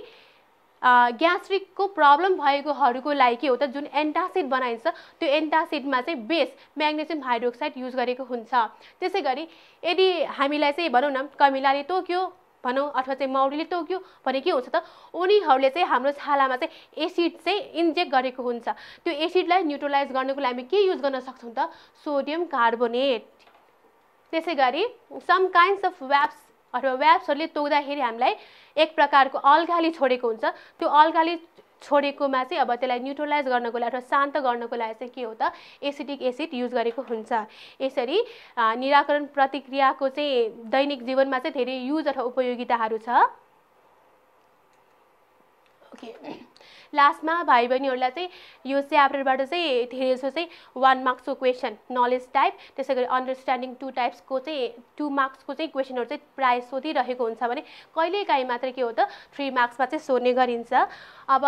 ग्यास्ट्रिकको प्रब्लम भएकोहरूको लागि के हो त जुन एन्टासिड बनाइन्छ त्यो एन्टासिडमा चाहिँ बेस म्याग्नेसियम हाइड्रोक्साइड युज गरेको हुन्छ। त्यसै गरी यदि हामीलाई चाहिँ भनौँ न कमिलाले तोक्यो भनौँ अथवा चाहिँ मौरीले तोक्यो भने के हुन्छ त। उनीहरूले चाहिँ हाम्रो छालामा चाहिँ एसिड चाहिँ इन्जेक्ट गरेको हुन्छ। त्यो एसिडलाई न्युट्रलाइज गर्नको लागि हामी के युज गर्न सक्छौँ त? Sodium carbonate. त्यसै गरी सम काइन्ड्स अफ व्याप्स अथवा व्याप्सहरूले तोक्दाखेरि हामीलाई एक प्रकारको अल्गाली छोडेको हुन्छ। त्यो अल्गाली छोडेकोमा चाहिँ अब त्यसलाई न्युट्रलाइज गर्नको लागि अथवा शान्त गर्नको लागि चाहिँ के हो त? एसिडिक एसिड युज गरेको हुन्छ। यसरी निराकरण प्रतिक्रियाको चाहिँ दैनिक जीवनमा चाहिँ धेरै युज अथवा उपयोगिताहरू छ। ओके। लास्टमा भाइ बहिनीहरूलाई चाहिँ यो च्याप्टरबाट चाहिँ धेरै जस्तो चाहिँ वान मार्क्सको क्वेसन नलेज टाइप त्यसै गरी अन्डरस्ट्यान्डिङ टु टाइप्सको चाहिँ टु मार्क्सको चाहिँ क्वेसनहरू चाहिँ प्रायः सोधिरहेको हुन्छ भने कहिलेकाहीँ मात्र के हो त थ्री मार्क्समा चाहिँ सोध्ने गरिन्छ। अब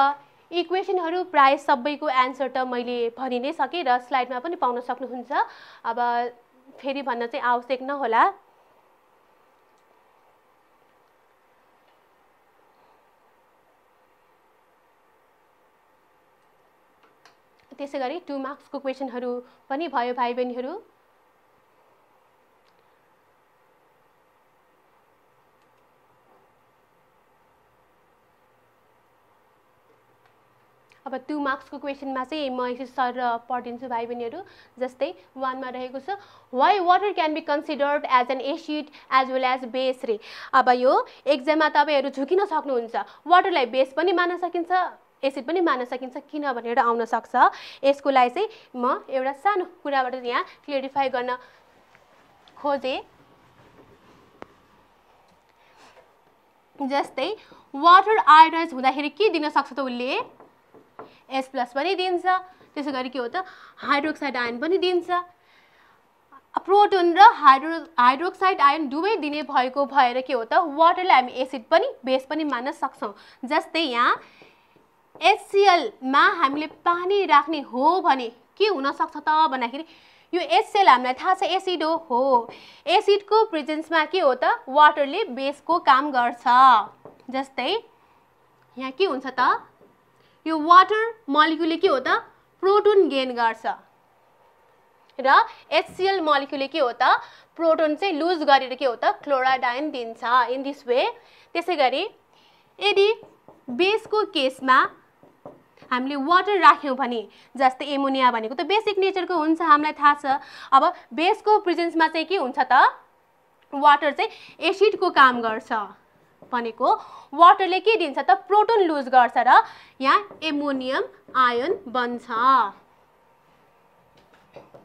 इक्वेसनहरू प्रायः सबैको एन्सर त मैले भनि नै सकेँ र स्लाइडमा पनि पाउन सक्नुहुन्छ। अब फेरि भन्न चाहिँ आवश्यक नहोला। त्यसै गरी टु मार्क्सको क्वेसनहरू पनि भयो भाइ बहिनीहरू अब टु मार्क्सको क्वेसनमा चाहिँ म यसरी सर पढिदिन्छु भाइ बहिनीहरू जस्तै वानमा रहेको छ why water can be considered as an acid as well as base रे अब यो एक्जाममा तपाईँहरू झुकिन सक्नुहुन्छ। वाटरलाई बेस पनि मान्न सकिन्छ। एसिड पनि मान्न सकिन्छ किन भनेर आउन सक्छ। यसको लागि चाहिँ म एउटा सानो कुराबाट यहाँ क्लियरिफाई गर्न खोजेँ। जस्तै वाटर आयोडाइज हुँदाखेरि के दिन सक्छ त उसले? एस प्लस पनि दिन्छ। त्यसै गरी के हो त? हाइड्रोक्साइड आयन पनि दिन्छ। प्रोटोन र हाइड्रो हाइड्रोक्साइड आयन दुवै दिने भएको भएर के हो त? वाटरलाई हामी एसिड पनि बेस पनि मान्न सक्छौँ। जस्तै यहाँ एचसिएलमा हामीले पानी राख्ने हो भने के हुनसक्छ त भन्दाखेरि यो एचसिएल हामीलाई थाहा छ एसिड हो। एसिडको प्रेजेन्समा के हो त? वाटरले बेसको काम गर्छ। जस्तै यहाँ के हुन्छ त? यो वाटर मलिकुलले के हो त? प्रोटोन गेन गर्छ। र एचसिएल मलिकुलले के हो त? प्रोटोन चाहिँ लुज गरेर के हो त? क्लोराडाइन दिन्छ। इन दिस वे त्यसै गरी यदि बेसको केसमा हामीले वाटर राख्यौँ भने जस्तै एमोनिया भनेको त बेसिक नेचरको हुन्छ हामीलाई थाहा छ। अब बेसको प्रेजेन्समा चाहिँ के हुन्छ त? वाटर चाहिँ एसिडको काम गर्छ भनेको वाटरले के दिन्छ त? प्रोटोन लुज गर्छ र यहाँ एमोनियम आयन बन्छ।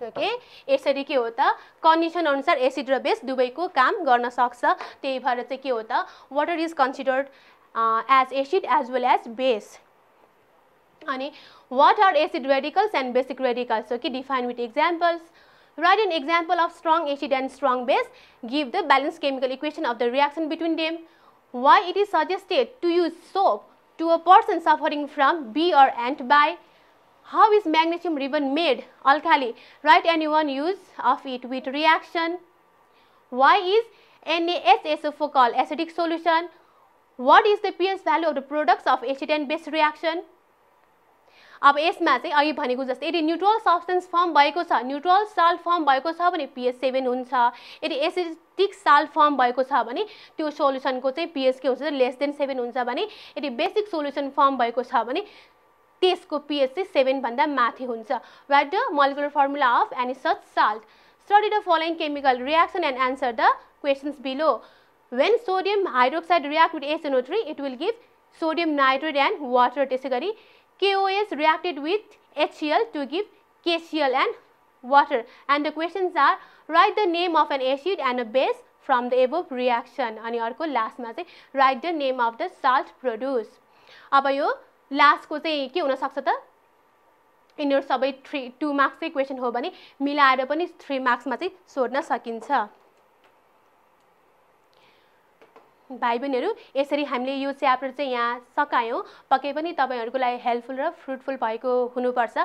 ओके यसरी के हो त? कन्डिसन अनुसार एसिड र बेस दुवैको काम गर्न सक्छ। त्यही भएर चाहिँ के हो त? Water is considered as acid as well as base અને what are acid radicals and basic radicals? Okay define with examples. Write an example of strong acid and strong base. Give the balanced chemical equation of the reaction between them. Why it is suggested to use soap to a person suffering from b or ant by how is magnesium ribbon made? Alkali. Write anyone use of it with reaction. Why is NaSSO4 called acidic solution? What is the pH value of the products of acid and base reaction? अब यसमा चाहिँ अघि भनेको जस्तै यदि neutral substance form भएको छ neutral salt form भएको छ भने पिएच सेभेन हुन्छ। यदि एसिडिक साल्ट फर्म भएको छ भने त्यो सोल्युसनको चाहिँ पिएच के हुन्छ लेस देन सेभेन हुन्छ भने यदि बेसिक सोल्युसन फर्म भएको छ भने त्यसको पिएच चाहिँ सेभेनभन्दा माथि हुन्छ। Write the molecular formula of any such salt study the following chemical reaction and answer the questions below when sodium hydroxide react with SNO3 it will give sodium nitrate and water त्यसै गरी KOS reacted with HCl to give KCl and water and the questions are write the name of an acid and a base from the above reaction अनि अर्को लास्टमा चाहिँ write the name of the salt produced अब यो लास्टको चाहिँ के हुनसक्छ त यिनीहरू सबै थ्री टु मार्क्सकै क्वेसन हो भने मिलाएर पनि थ्री मार्क्समा चाहिँ सोध्न सकिन्छ भाइ बहिनीहरू यसरी हामीले यो च्याप्टर चाहिँ यहाँ सकायौँ। पक्कै पनि तपाईँहरूको लागि हेल्पफुल र फ्रुटफुल भएको हुनुपर्छ।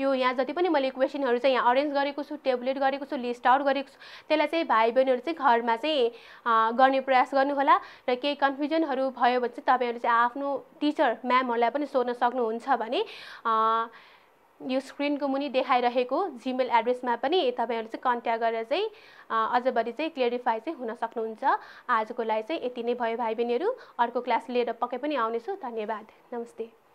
यो यहाँ जति पनि मैले क्वेसनहरू चाहिँ यहाँ अरेन्ज गरेको छु टेबलेट गरेको छु लिस्ट आउट गरेको छु त्यसलाई चाहिँ भाइ बहिनीहरू चाहिँ घरमा चाहिँ गर्ने प्रयास गर्नुहोला र केही कन्फ्युजनहरू भयो भने चाहिँ तपाईँहरू चाहिँ आफ्नो टिचर म्यामहरूलाई पनि सोध्न सक्नुहुन्छ भने यो स्क्रिनको मुनि देखाइरहेको जिमेल एड्रेसमा पनि तपाईँहरू चाहिँ कन्ट्याक्ट गरेर चाहिँ अझ बढी चाहिँ क्लियरिफाई चाहिँ हुन सक्नुहुन्छ। आजको लागि चाहिँ यति नै भयो भाइ बहिनीहरू अर्को क्लास लिएर पक्कै पनि आउनेछु। धन्यवाद। नमस्ते।